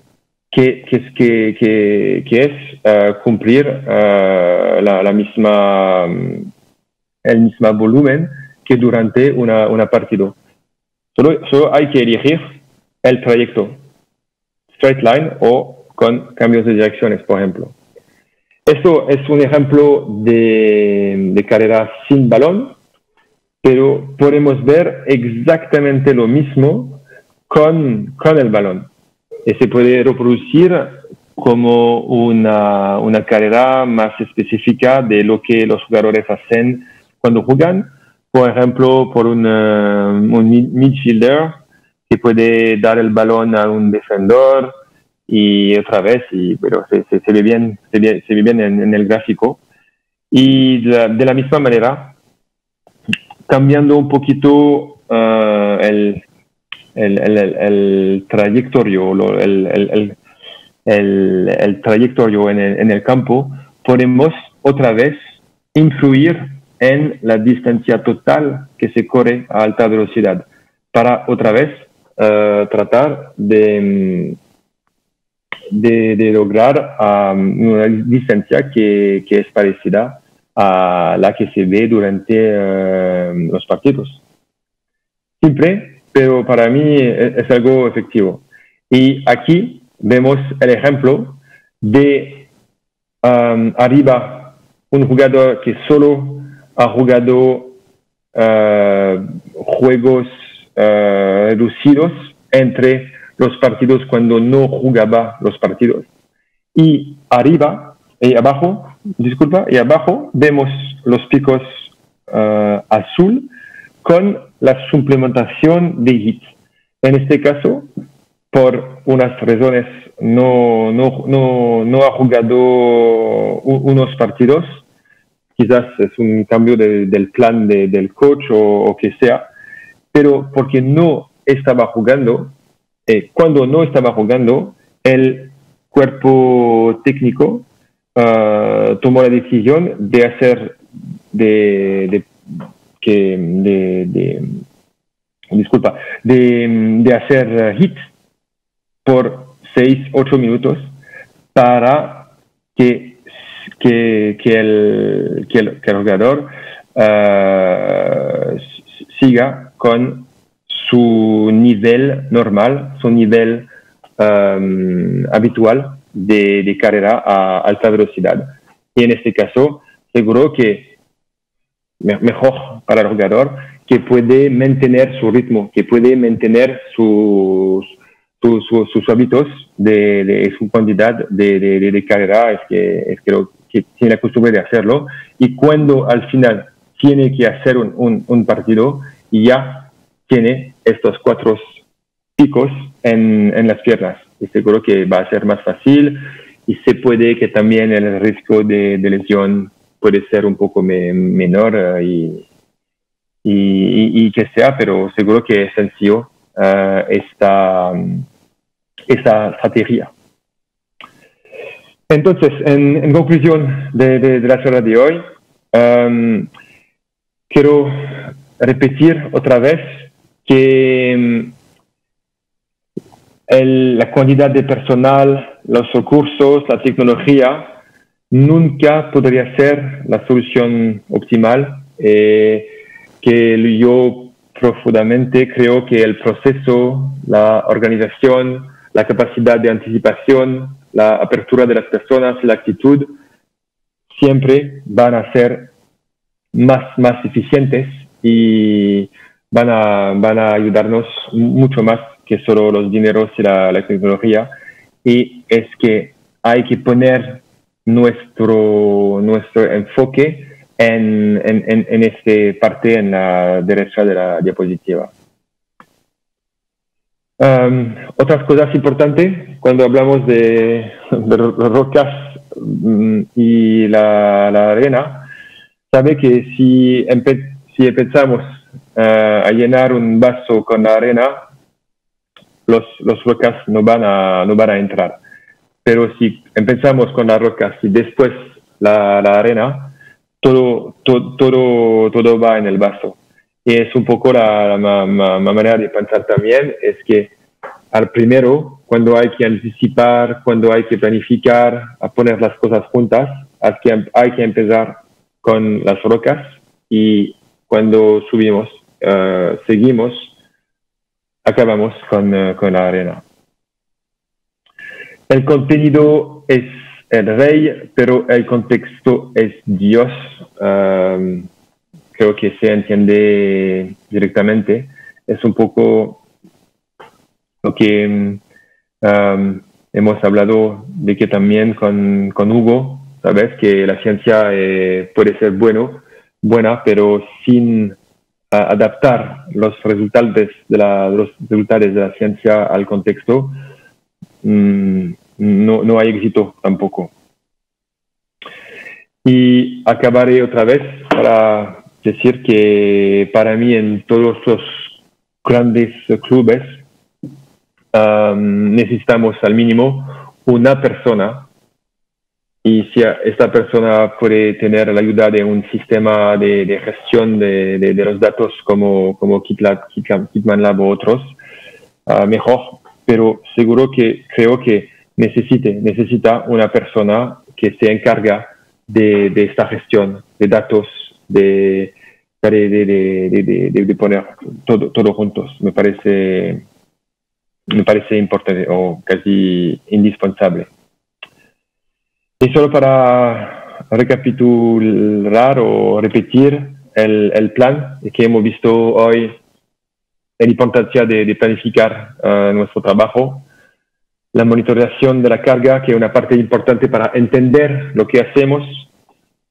[SPEAKER 2] que, que, que, es uh, cumplir uh, la, misma, el mismo volumen que durante una, una partido. Solo, solo hay que elegir el trayecto, straight line o con cambios de direcciones, por ejemplo. Esto es un ejemplo de, de carrera sin balón, pero podemos ver exactamente lo mismo con, con el balón. Y se puede reproducir como una, una, carrera más específica de lo que los jugadores hacen cuando juegan. Por ejemplo, por un, uh, un midfielder que puede dar el balón a un defensor y otra vez, y, pero se, se, ve bien, se ve, se ve bien en, el gráfico. Y de la, de la, misma manera, cambiando un poquito uh, el, el, el, el, trayectorio, el, el, trayectorio en en el campo, podemos otra vez influir en la distancia total que se corre a alta velocidad para otra vez uh, tratar de, de, de lograr um, una distancia que, que, es parecida a la que se ve durante uh, los partidos. Siempre pero para mí es, algo efectivo. Y aquí vemos el ejemplo de arriba un jugador que solo ha jugado uh, juegos uh, reducidos entre los partidos cuando no jugaba los partidos. Y arriba y abajo, disculpa, y abajo vemos los picos uh, azul con la suplementación de hits. En este caso, por unas razones, no, no, no, no ha jugado unos partidos. Quizás es un cambio del plan de, del coach o, o, que sea, pero porque no estaba jugando, eh, cuando no estaba jugando, el cuerpo técnico uh, tomó la decisión de hacer, de, de de, disculpa, de, hacer hits por 6, 8 minutos para que, que, que, el, que, el, que el jugador uh, siga con su nivel normal, su nivel um, habitual de, carrera a alta velocidad. Y en este caso, seguro que mejor para el jugador, que puede mantener su ritmo, que puede mantener sus, sus, hábitos de, su cantidad de, de, carrera, es que, es que, lo, que, tiene la costumbre de hacerlo. Y cuando al final tiene que hacer un, un, un partido, ya tiene estos cuatro picos en, las piernas. Y seguro que va a ser más fácil y se puede que también el riesgo de, de lesión puede ser un poco me, menor uh, y, y, y, que sea, pero seguro que es sencillo uh, esta, esta estrategia. Entonces, en, conclusión de, de, la charla de hoy, um, quiero repetir otra vez que el, la cantidad de personal, los recursos, la tecnología nunca podría ser la solución optimal, eh, que yo profundamente creo que el proceso, la organización, la capacidad de anticipación, la apertura de las personas, la actitud, siempre van a ser más, más eficientes y van a, van a ayudarnos mucho más que solo los dineros y la, la tecnología. Y es que hay que poner nuestro, nuestro enfoque en, en, en esta parte en la derecha de la diapositiva. Um, otras cosas importantes cuando hablamos de, de rocas mm, y la, la, arena, sabe que si, si empezamos uh, a llenar un vaso con la arena, los, los rocas no van a, no van a entrar. Pero si empezamos con las rocas y después la, la arena, todo, todo, todo, todo, va en el vaso. Y es un poco la, manera de pensar también, es que al primero, cuando hay que anticipar, cuando hay que planificar, a poner las cosas juntas, hay que, hay que empezar con las rocas y cuando subimos, uh, seguimos, acabamos con, uh, con la arena. El contenido es el rey, pero el contexto es Dios. Um, creo que se entiende directamente. Es un poco lo que um, hemos hablado de que también con, con Hugo, sabes que la ciencia eh, puede ser bueno, buena, pero sin adaptar los resultados de, la, los resultados de la ciencia al contexto, mm, no, no hay éxito tampoco. Y acabaré otra vez para decir que para mí en todos los grandes clubes necesitamos al mínimo una persona y si esta persona puede tener la ayuda de un sistema de, gestión de, de, los datos como, como Kitman Lab u otros, uh, mejor, pero seguro que creo que necesite, necesita una persona que se encarga de, de esta gestión de datos, de, de, de, poner todo, todo juntos. Me parece, me parece importante o casi indispensable. Y solo para recapitular o repetir el, el plan que hemos visto hoy, la importancia de, planificar uh, nuestro trabajo, la monitorización de la carga, que es una parte importante para entender lo que hacemos,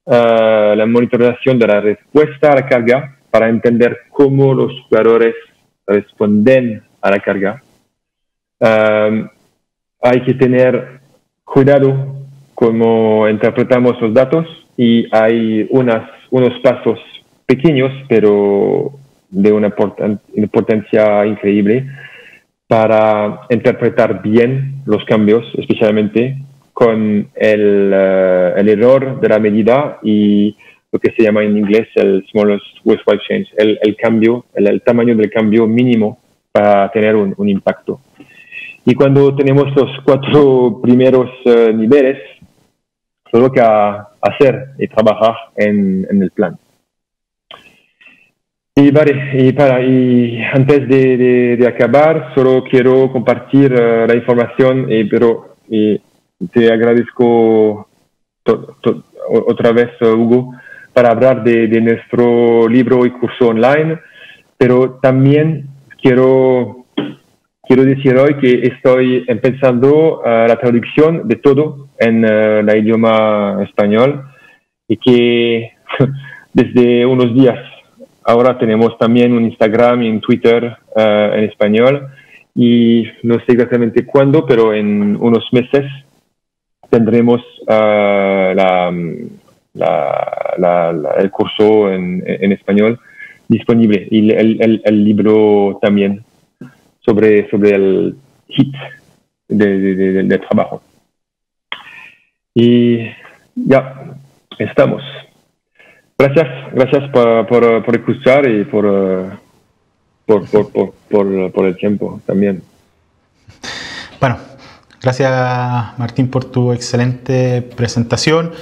[SPEAKER 2] uh, la monitorización de la respuesta a la carga, para entender cómo los jugadores responden a la carga. Uh, hay que tener cuidado cómo interpretamos los datos y hay unas, unos pasos pequeños, pero de una importancia increíble para interpretar bien los cambios, especialmente con el, eh, el, error de la medida y lo que se llama en inglés el smallest worthwhile change, el, el cambio, el, tamaño del cambio mínimo para tener un, un impacto. Y cuando tenemos los cuatro primeros eh, niveles, solo que hacer y trabajar en, en el plan. Y, vale, y, para, y antes de, acabar, solo quiero compartir uh, la información, y, pero y te agradezco otra vez, Hugo, para hablar de, de, nuestro libro y curso online, pero también quiero, quiero decir hoy que estoy empezando uh, la traducción de todo en el idioma español y que desde unos días Ahora tenemos también un Instagram y un Twitter eh, en español y no sé exactamente cuándo, pero en unos meses tendremos eh, el curso en, español disponible y el, libro también sobre, sobre el hit de trabajo. Y ya, estamos. Gracias, gracias por, por, escuchar y por, eh, por, por, por el tiempo también.
[SPEAKER 1] Bueno, gracias Martín por tu excelente presentación.